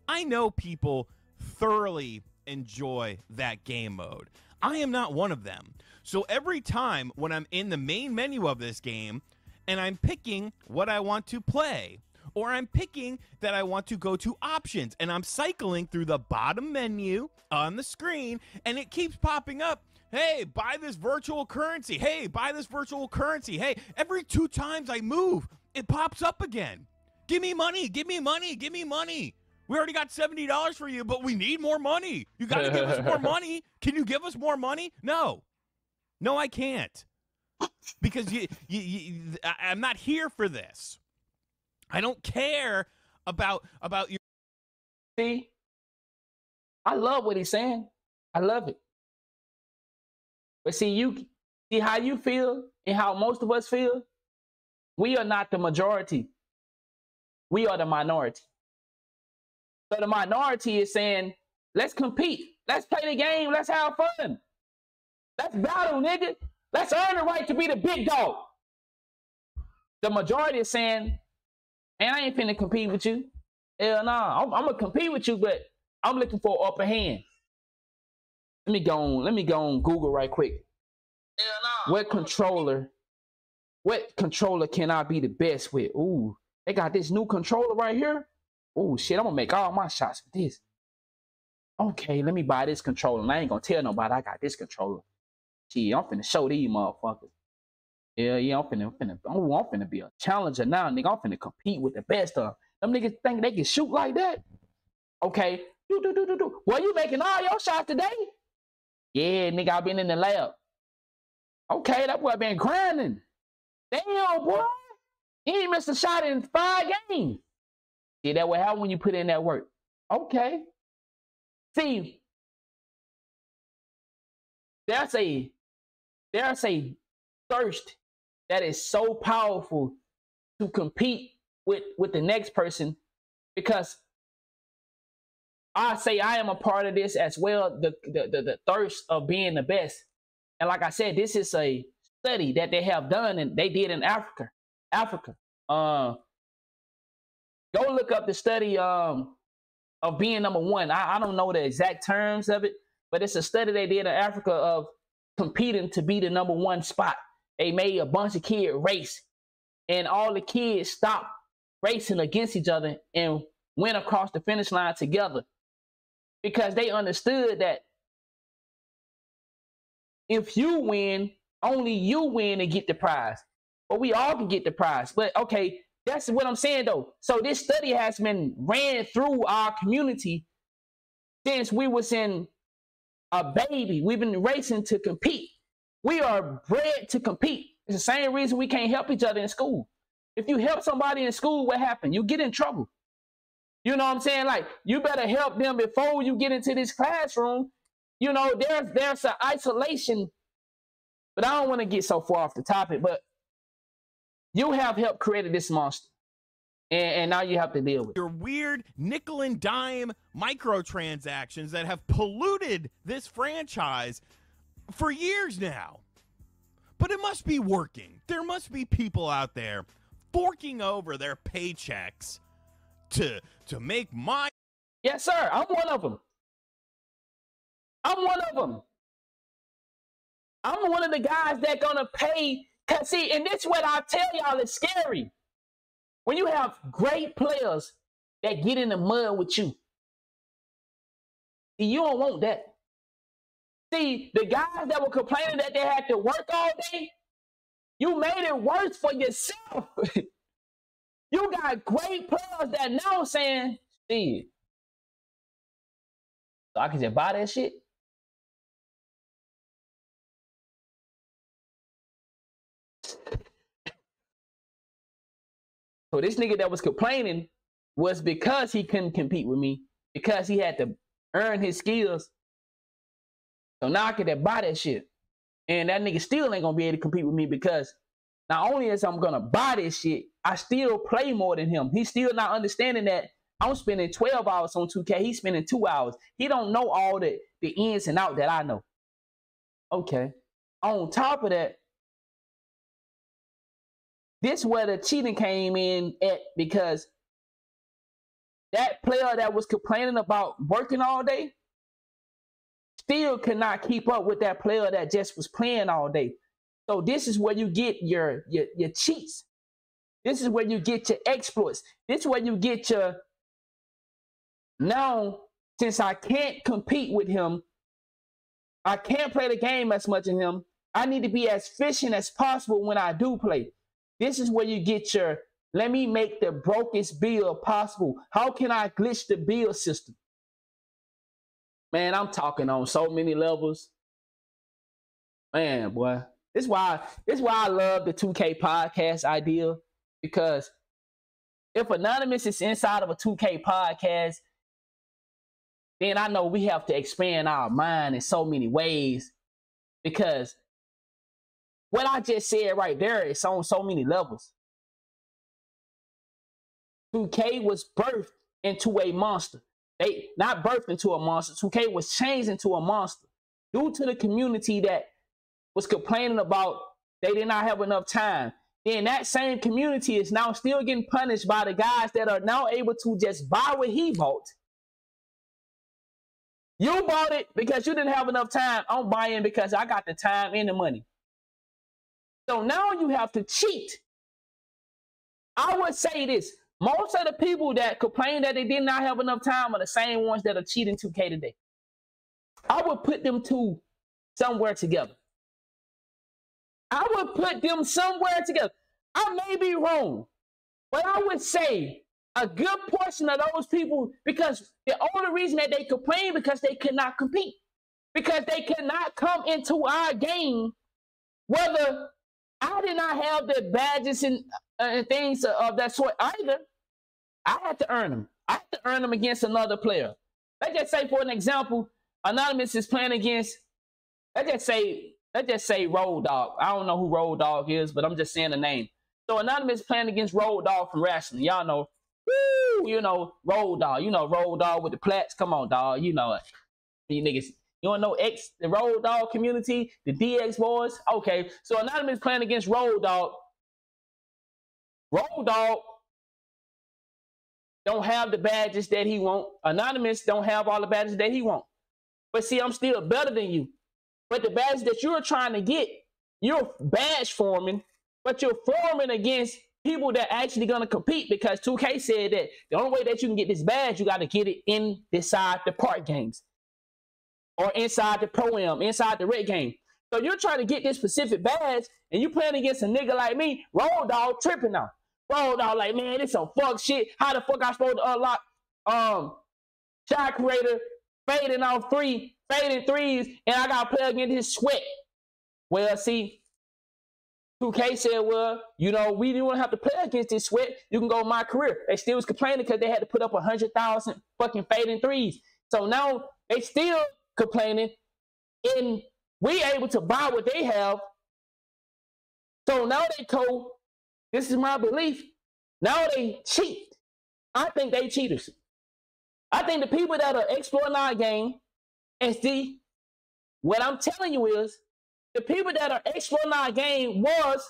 I know people thoroughly enjoy that game mode. I am not one of them. So every time when I'm in the main menu of this game and I'm picking what I want to play, or I'm picking that I want to go to options and I'm cycling through the bottom menu on the screen and it keeps popping up Hey, buy this virtual currency. Hey, buy this virtual currency. Hey, every two times I move, it pops up again. Give me money. Give me money. Give me money. We already got $70 for you, but we need more money. You got to give us more money. Can you give us more money? No. No, I can't. Because you, you, you, I'm not here for this. I don't care about about your See? I love what he's saying. I love it. But see, you see how you feel and how most of us feel. We are not the majority. We are the minority. So the minority is saying, let's compete. Let's play the game. Let's have fun. Let's battle, nigga. Let's earn the right to be the big dog. The majority is saying, man, I ain't finna compete with you. Hell nah. I'm, I'm gonna compete with you, but I'm looking for upper hand. Let me go on. Let me go on Google right quick. No. What controller? What controller can I be the best with? Ooh, they got this new controller right here. Ooh, shit! I'm gonna make all my shots with this. Okay, let me buy this controller. And I ain't gonna tell nobody I got this controller. Gee, I'm finna show these motherfuckers. Yeah, yeah, I'm finna, I'm finna, oh, I'm finna be a challenger now, nigga. I'm finna compete with the best of. Them niggas think they can shoot like that. Okay. Do, do, do, do, do. Well, you making all your shots today? Yeah, nigga, I've been in the lab. Okay, that boy been grinding. Damn, boy. He ain't missed a shot in five games. See, that what happen when you put in that work. Okay. See, there's a there's a thirst that is so powerful to compete with with the next person because I say I am a part of this as well the, the the, the thirst of being the best. And like I said this is a study that they have done and they did in Africa Africa. Uh go look up the study um of being number one. I, I don't know the exact terms of it but it's a study they did in Africa of competing to be the number one spot. They made a bunch of kids race and all the kids stopped racing against each other and went across the finish line together because they understood that if you win, only you win and get the prize. But we all can get the prize. But okay, that's what I'm saying though. So this study has been ran through our community since we was in a baby. We've been racing to compete. We are bred to compete. It's the same reason we can't help each other in school. If you help somebody in school, what happened? You get in trouble. You know what I'm saying? Like you better help them before you get into this classroom. You know, there's there's an isolation, but I don't want to get so far off the topic. But you have helped create this monster. And, and now you have to deal with your weird nickel and dime microtransactions that have polluted this franchise for years now. But it must be working. There must be people out there forking over their paychecks to to make my Yes, sir. I'm one of them. I'm one of them. I'm one of the guys that gonna pay. Cause see, and this what I tell y'all is scary. When you have great players that get in the mud with you, you don't want that. See, the guys that were complaining that they had to work all day, you made it worse for yourself. you got great players that now saying, "See, so I can just buy that shit." So this nigga that was complaining was because he couldn't compete with me, because he had to earn his skills. So now I can buy that shit. And that nigga still ain't gonna be able to compete with me because not only is I'm gonna buy this shit, I still play more than him. He's still not understanding that I'm spending 12 hours on 2K. He's spending two hours. He don't know all the, the ins and out that I know. Okay. On top of that, this where the cheating came in at because that player that was complaining about working all day still could not keep up with that player that just was playing all day. So this is where you get your your, your cheats. This is where you get your exploits. This is where you get your now since I can't compete with him, I can't play the game as much as him. I need to be as efficient as possible when I do play. This is where you get your let me make the brokest build possible. How can I glitch the build system? Man, I'm talking on so many levels. Man, boy. This why this why I love the 2K podcast idea. Because if Anonymous is inside of a 2K podcast, then I know we have to expand our mind in so many ways. Because what I just said right there is on so many levels. 2K was birthed into a monster. They not birthed into a monster. 2K was changed into a monster due to the community that was complaining about they did not have enough time. Then that same community is now still getting punished by the guys that are now able to just buy what he bought. You bought it because you didn't have enough time. I'm buying because I got the time and the money. So now you have to cheat. I would say this most of the people that complain that they did not have enough time are the same ones that are cheating 2K today. I would put them two somewhere together. I would put them somewhere together. I may be wrong, but I would say a good portion of those people, because the only reason that they complain because they could not compete, because they could not come into our game, whether I did not have the badges and, uh, and things of that sort either. I had to earn them. I had to earn them against another player. Let's just say, for an example, Anonymous is playing against, let's just say, let's just say Road Dog. I don't know who Road Dog is, but I'm just saying the name. So Anonymous playing against Road Dog from wrestling. Y'all know, woo, you know, Road Dog. You know, Road Dog with the plats. Come on, dog. You know it. You niggas, you don't know X, the Road Dog community, the DX boys? Okay, so Anonymous playing against Road Dog. Road Dog don't have the badges that he want. Anonymous don't have all the badges that he want. But see, I'm still better than you. But the badge that you're trying to get, you're badge forming, but you're forming against people that actually gonna compete because 2K said that the only way that you can get this badge, you got to get it in inside the park games or inside the pro am, inside the rec game. So you're trying to get this specific badge, and you playing against a nigga like me, roll dog tripping now. Roll dog like, man, this some fuck shit. How the fuck I supposed to unlock um shot creator fading off three, fading threes, and I gotta play against his sweat. Well, see, 2K said, well, you know, we didn't have to play against this sweat. You can go my career. They still was complaining because they had to put up a hundred thousand fucking fading threes. So now they still complaining, and we able to buy what they have. So now they told, this is my belief. Now they cheat. I think they cheaters. I think the people that are exploiting our game, SD, what I'm telling you is, the people that are exploiting our game was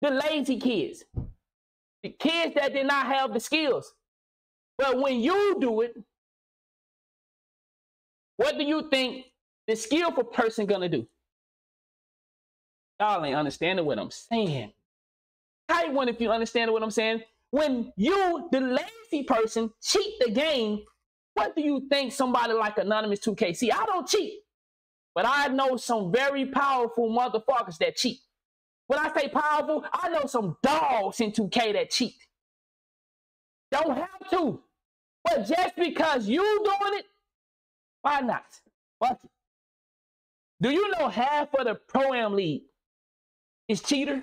the lazy kids, the kids that did not have the skills. But when you do it, what do you think the skillful person gonna do? Y'all ain't understanding what I'm saying. Type one if you understand what I'm saying. When you, the lazy person, cheat the game, what do you think somebody like Anonymous 2K? See, I don't cheat, but I know some very powerful motherfuckers that cheat. When I say powerful, I know some dogs in 2K that cheat. Don't have to. But just because you doing it, why not? Fuck it. Do you know half of the Pro Am League is cheaters?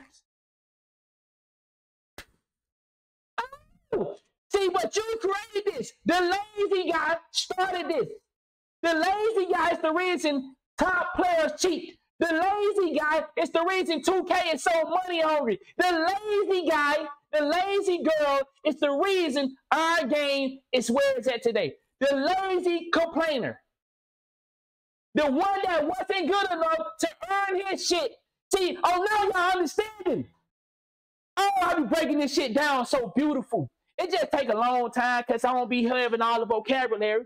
See, but you created this. The lazy guy started this. The lazy guy is the reason top players cheat. The lazy guy is the reason 2K is so money hungry. The lazy guy, the lazy girl is the reason our game is where it's at today. The lazy complainer. The one that wasn't good enough to earn his shit. See, oh, now y'all understanding. Oh, I be breaking this shit down so beautiful. It just take a long time because I don't be having all the vocabulary.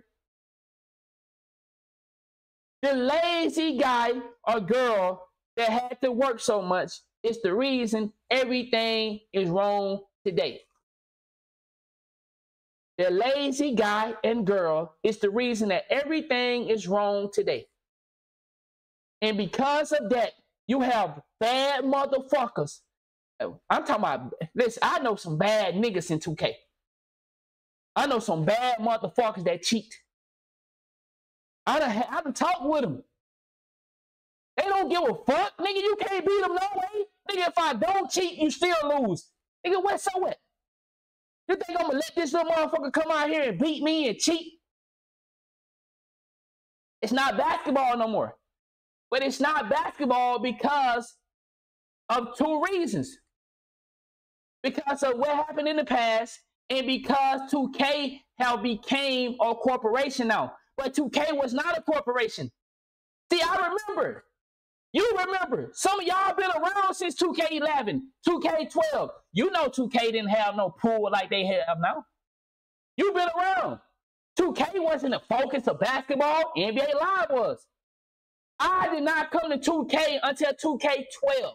The lazy guy or girl that had to work so much is the reason everything is wrong today. The lazy guy and girl is the reason that everything is wrong today. And because of that, you have bad motherfuckers. Oh, I'm talking about, listen, I know some bad niggas in 2K. I know some bad motherfuckers that cheat. I done, I done talked with them. They don't give a fuck. Nigga, you can't beat them no way. Nigga, if I don't cheat, you still lose. Nigga, what so what? You think I'm gonna let this little motherfucker come out here and beat me and cheat? It's not basketball no more. But it's not basketball because of two reasons. Because of what happened in the past and because 2K have became a corporation now. But 2K was not a corporation. See, I remember. You remember. Some of y'all been around since 2K11, 2K12. You know 2K didn't have no pool like they have now. You've been around. 2K wasn't the focus of basketball. NBA Live was. I did not come to 2K until 2K12.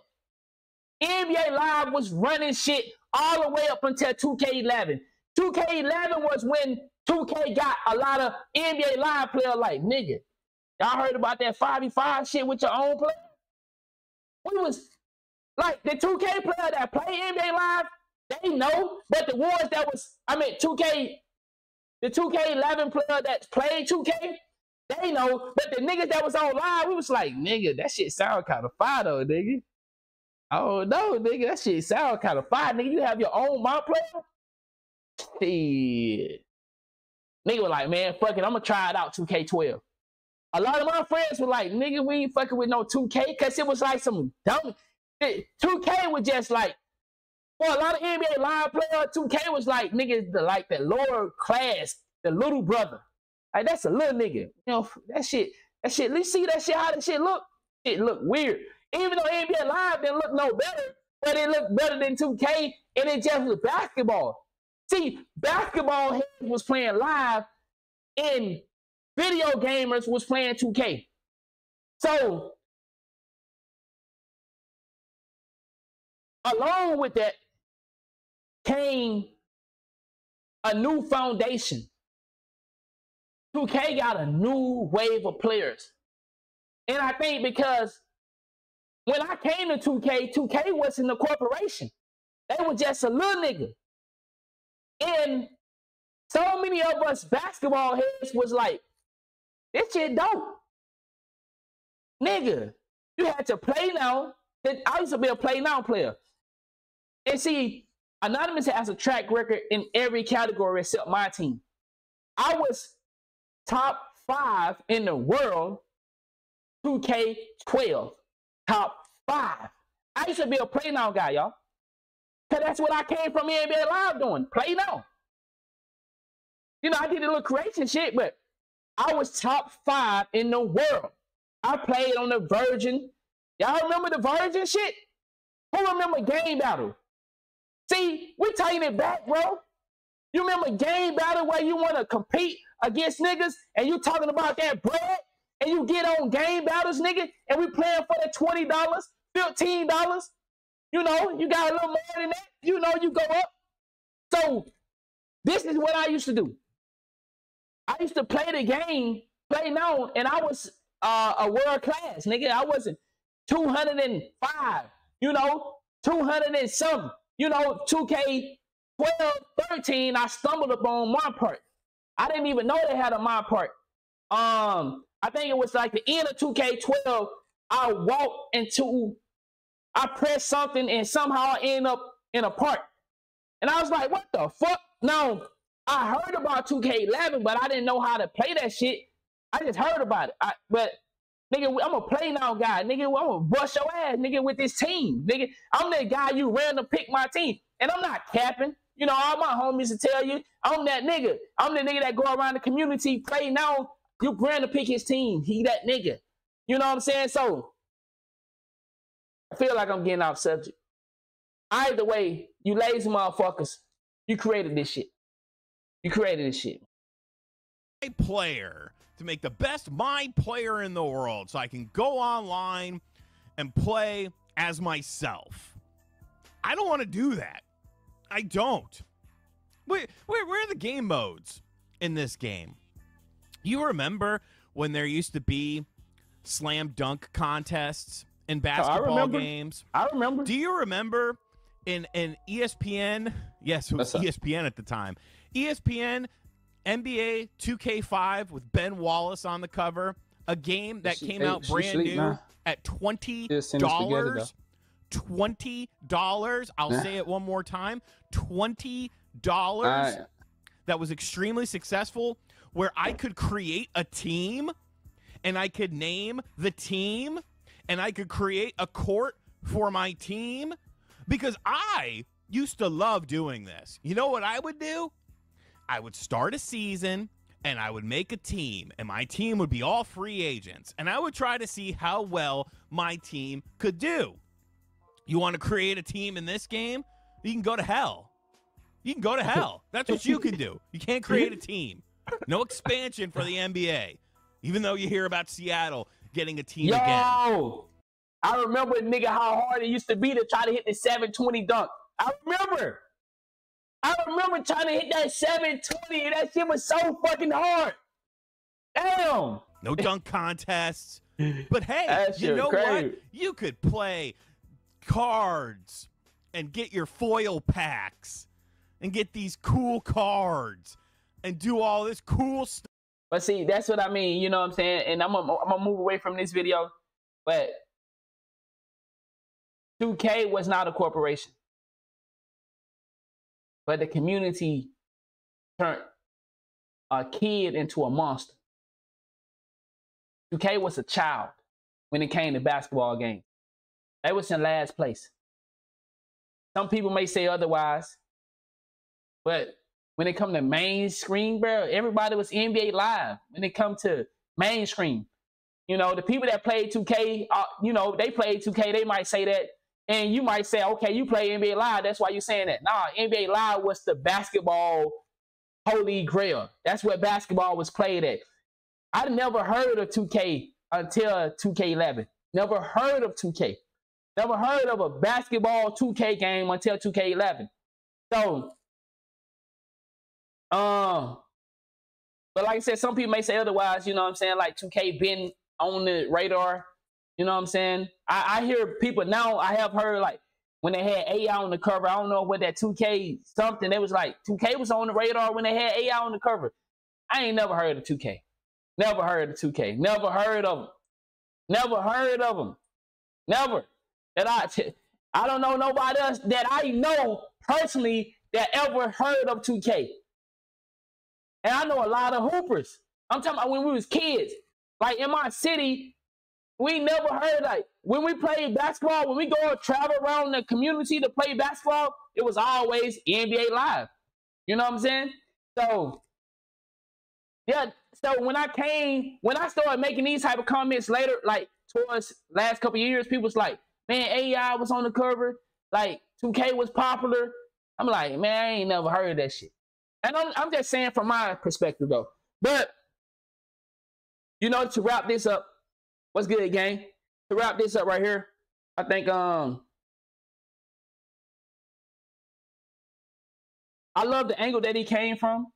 NBA Live was running shit all the way up until 2K11. 2K11 was when 2K got a lot of NBA Live player like, nigga, y'all heard about that 5v5 shit with your own player? We was like the 2K player that play NBA Live, They know, but the ones that was, I mean, 2K, the 2K11 player that played 2K, they know. But the niggas that was online, we was like, nigga, that shit sound kind of fire though, nigga. Oh no, nigga, that shit sound kind of fire, nigga. You have your own mod player. Shit. Nigga was like, man, fuck it, I'm gonna try it out 2K12. A lot of my friends were like, nigga, we ain't fucking with no 2K, because it was like some dumb. 2K was just like, for a lot of NBA Live player, 2K was like niggas the like the lower class, the little brother. Like that's a little nigga. You know, that shit, that shit, let's see that shit, how that shit look. It look weird. Even though NBA Live didn't look no better, but it looked better than 2K, and it just was basketball. See, basketball was playing live, and video gamers was playing 2K. So, along with that came a new foundation. 2K got a new wave of players. And I think because when I came to 2K, 2K wasn't a corporation. They were just a little nigga. And so many of us basketball heads was like, this shit dope. Nigga, you had to play now. I used to be a play now player. And see, Anonymous has a track record in every category except my team. I was top five in the world, 2K12. Top five. I used to be a play now guy, y'all. Cause that's what I came from NBA Live doing. Play now. You know, I did a little creation shit, but I was top five in the world. I played on the Virgin. Y'all remember the Virgin shit? Who remember Game Battle? See, we're taking it back, bro. You remember Game Battle where you want to compete against niggas and you talking about that bread and you get on Game Battles, nigga, and we playing for the $20, $15. You know, you got a little more than that. You know, you go up. So this is what I used to do. I used to play the game, play now, and I was uh, a world class, nigga. I wasn't 205, you know, 200 and something. You know, 2K 12, 13, I stumbled upon my park. I didn't even know they had a my park. Um, I think it was like the end of 2K12. I walked into I pressed something and somehow I end up in a park. And I was like, what the fuck? Now, I heard about 2K11, but I didn't know how to play that shit. I just heard about it. I, but nigga, I'm a play now guy. Nigga, I'm gonna bust your ass, nigga, with this team. Nigga, I'm that guy you ran to pick my team. And I'm not capping. You know, all my homies to tell you, I'm that nigga. I'm the nigga that go around the community, play now. You ran to pick his team. He that nigga. You know what I'm saying? So I feel like I'm getting off subject. Either way, you lazy motherfuckers, you created this shit. You created this shit. A player to make the best my player in the world so I can go online and play as myself. I don't want to do that. I don't. Wait, where, where are the game modes in this game? You remember when there used to be slam dunk contests in basketball I games. I remember. Do you remember in in ESPN? Yes, it was ESPN at the time. ESPN NBA 2K5 with Ben Wallace on the cover, a game that came out brand new at twenty dollars. Twenty dollars. I'll say it one more time. Twenty dollars. That was extremely successful. Where I could create a team, and I could name the team and I could create a court for my team because I used to love doing this. You know what I would do? I would start a season and I would make a team, and my team would be all free agents, and I would try to see how well my team could do. You want to create a team in this game? You can go to hell. You can go to hell. That's what you can do. You can't create a team. No expansion for the NBA. Even though you hear about Seattle getting a team Yo, again. I remember, nigga, how hard it used to be to try to hit the 720 dunk. I remember. I remember trying to hit that 720, and that shit was so fucking hard. Damn. No dunk contests. But hey, you know crazy. what? You could play cards, and get your foil packs and get these cool cards and do all this cool stuff. But see, that's what I mean. You know what I'm saying? And I'm gonna, I'm move away from this video. But 2K was not a corporation, but the community turned a kid into a monster. 2K was a child when it came to basketball games. They was in last place. Some people may say otherwise, but when it come to mainstream, bro, everybody was NBA Live. When it come to mainstream, you know, the people that played 2K, uh, you know, they played 2K, they might say that. And you might say, okay, you play NBA Live. That's why you're saying that. Nah, NBA Live was the basketball holy grail. That's where basketball was played at. I never heard of 2K until 2K11. Never heard of 2K. Never heard of a basketball 2K game until 2K11. So, um, but like I said, some people may say otherwise. You know what I'm saying? Like 2K been on the radar. You know what I'm saying? I, I hear people now. I have heard like when they had AI on the cover. I don't know what that 2K something. They was like 2K was on the radar when they had AI on the cover. I ain't never heard of 2K. Never heard of 2K. Never heard of them. Never heard of them. Never. That I, I don't know nobody else that I know personally that ever heard of 2K. And I know a lot of hoopers. I'm talking about when we was kids. Like in my city, we never heard like when we played basketball, when we go travel around the community to play basketball, it was always NBA Live. You know what I'm saying? So yeah, so when I came, when I started making these type of comments later, like towards last couple years, people was like, man, AI was on the cover, like 2K was popular. I'm like, man, I ain't never heard that shit. And I'm, I'm just saying from my perspective though. But you know, to wrap this up, what's good, gang? To wrap this up right here, I think um I love the angle that he came from.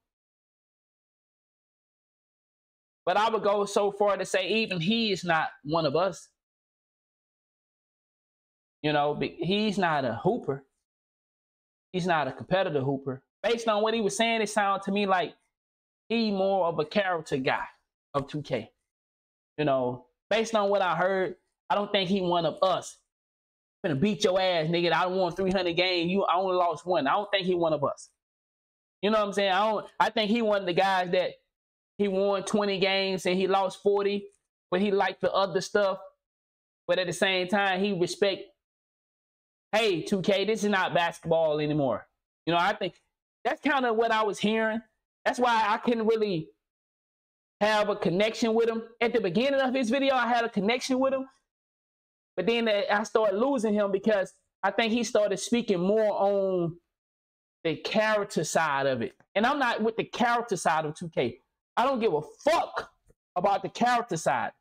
But I would go so far to say even he is not one of us. You know, he's not a hooper. He's not a competitor hooper. Based on what he was saying, it sounded to me like he more of a character guy of 2K. You know, based on what I heard, I don't think he one of us. I'm gonna beat your ass, nigga. I won 300 games. You, I only lost one. I don't think he one of us. You know what I'm saying? I don't. I think he one of the guys that he won 20 games and he lost 40, but he liked the other stuff. But at the same time, he respect, hey, 2K, this is not basketball anymore. You know, I think that's kind of what I was hearing. That's why I couldn't really have a connection with him. At the beginning of his video, I had a connection with him. But then I started losing him because I think he started speaking more on the character side of it. And I'm not with the character side of 2K. I don't give a fuck about the character side.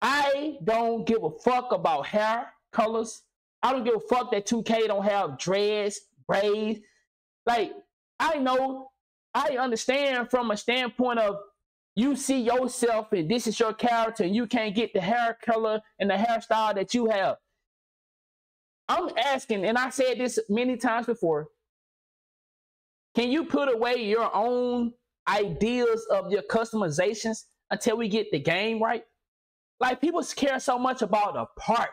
I don't give a fuck about hair colors. I don't give a fuck that 2K don't have dreads, braids. Like, I know, I understand from a standpoint of you see yourself and this is your character and you can't get the hair color and the hairstyle that you have. I'm asking, and I said this many times before, can you put away your own ideas of your customizations until we get the game right? Like people care so much about a part.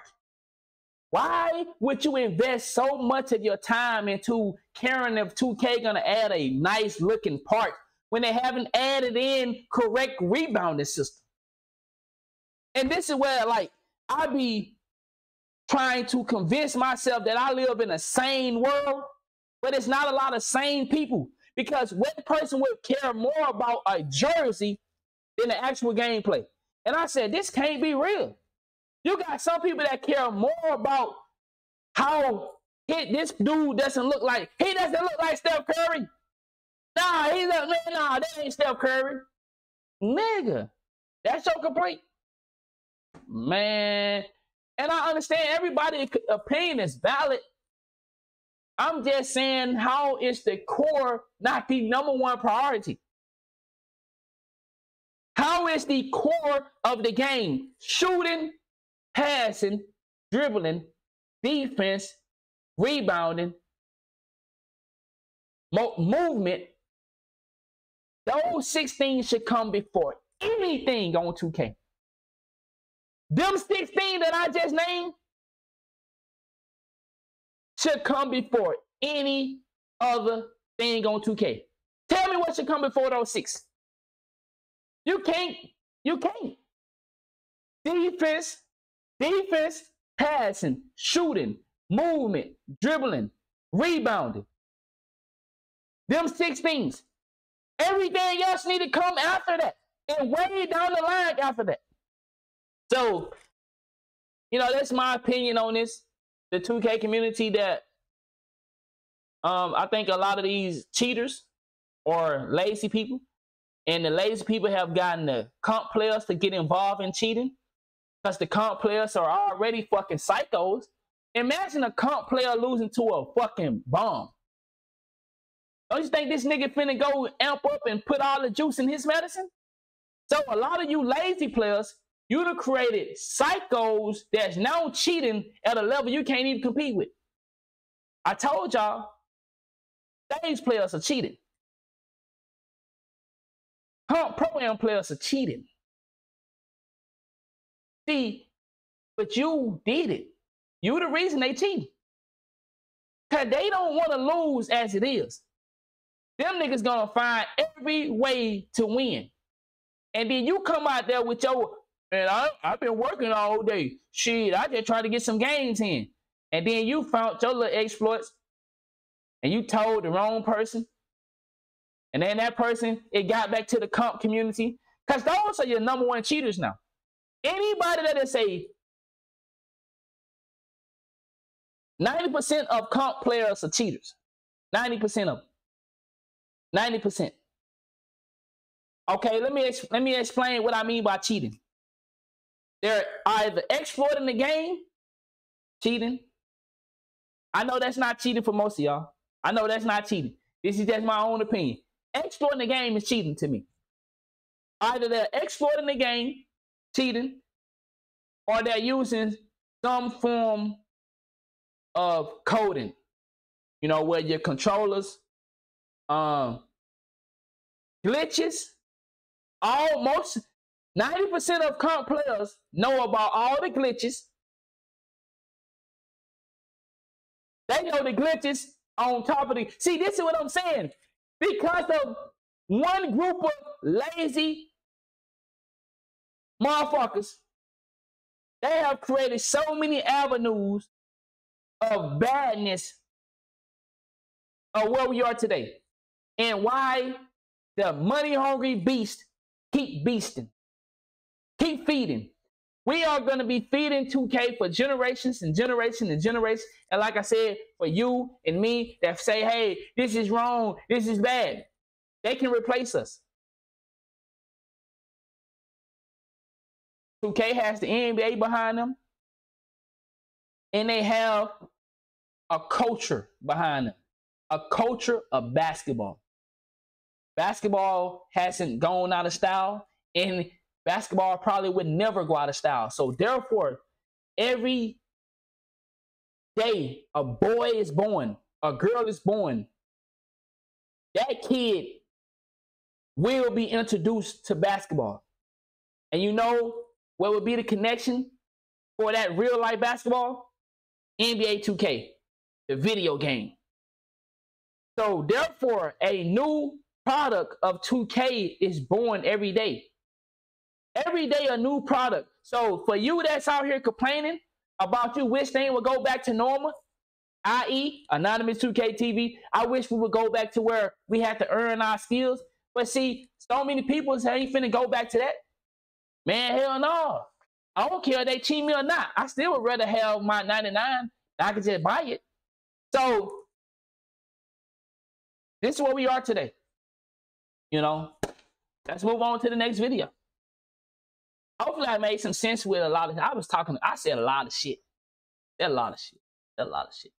Why would you invest so much of your time into caring if 2K gonna add a nice looking part when they haven't added in correct rebounding system? And this is where like I be trying to convince myself that I live in a sane world, but it's not a lot of sane people because what person would care more about a jersey than the actual gameplay? And I said, this can't be real. You got some people that care more about how this dude doesn't look like. He doesn't look like Steph Curry. Nah, he's a man. Nah, that ain't Steph Curry. Nigga, that's so complete. Man, and I understand everybody's opinion is valid. I'm just saying, how is the core not the number one priority? How is the core of the game shooting, passing, dribbling, defense, rebounding, mo- movement. Those six things should come before anything on 2K. Them 16 that I just named should come before any other thing on 2K. Tell me what should come before those six. You can't. You can't. Defense, defense, passing, shooting, movement, dribbling, rebounding. Them six things. Everything else need to come after that and way down the line after that. So, you know, that's my opinion on this. The 2K community that um, I think a lot of these cheaters or lazy people, and the lazy people have gotten the comp players to get involved in cheating because the comp players are already fucking psychos. Imagine a comp player losing to a fucking bomb. Don't you think this nigga finna go amp up and put all the juice in his medicine? So a lot of you lazy players, you'd have created psychos that's now cheating at a level you can't even compete with. I told y'all, these players are cheating. Comp Pro-Am players are cheating. See, but you did it. You the reason they cheat. Cause they don't want to lose as it is. Them niggas gonna find every way to win. And then you come out there with your, and I, I've been working all day. Shit, I just tried to get some games in. And then you found your little exploits and you told the wrong person. And then that person, it got back to the comp community. Because those are your number one cheaters now. Anybody that is a 90% of comp players are cheaters. 90% of them. 90%. Okay, let me let me explain what I mean by cheating. They're either exploiting the game, cheating. I know that's not cheating for most of y'all. I know that's not cheating. This is just my own opinion. Exploiting the game is cheating to me. Either they're exploiting the game, cheating, or they're using some form of coding. You know, where your controllers, um, glitches, almost 90% of comp players know about all the glitches. They know the glitches on top of the. See, this is what I'm saying. Because of one group of lazy motherfuckers, they have created so many avenues of badness of where we are today and why the money hungry beast keep beasting, keep feeding. We are going to be feeding 2K for generations and generations and generations. And like I said, for you and me that say, hey, this is wrong, this is bad, they can replace us. 2K has the NBA behind them, and they have a culture behind them, a culture of basketball. Basketball hasn't gone out of style, and basketball probably would never go out of style. So, therefore, every day a boy is born, a girl is born, that kid will be introduced to basketball. And you know what would be the connection for that real life basketball? NBA 2K, the video game. So, therefore, a new product of 2K is born every day. Every day, a new product. So, for you that's out here complaining about you wish things would go back to normal, i.e., Anonymous 2K TV, I wish we would go back to where we had to earn our skills. But see, so many people say ain't finna go back to that. Man, hell no. I don't care if they cheat me or not. I still would rather have my 99. I could just buy it. So this is where we are today. You know, let's move on to the next video. Hopefully I made some sense with a lot of I was talking, I said a lot of shit. a lot of shit. a lot of shit.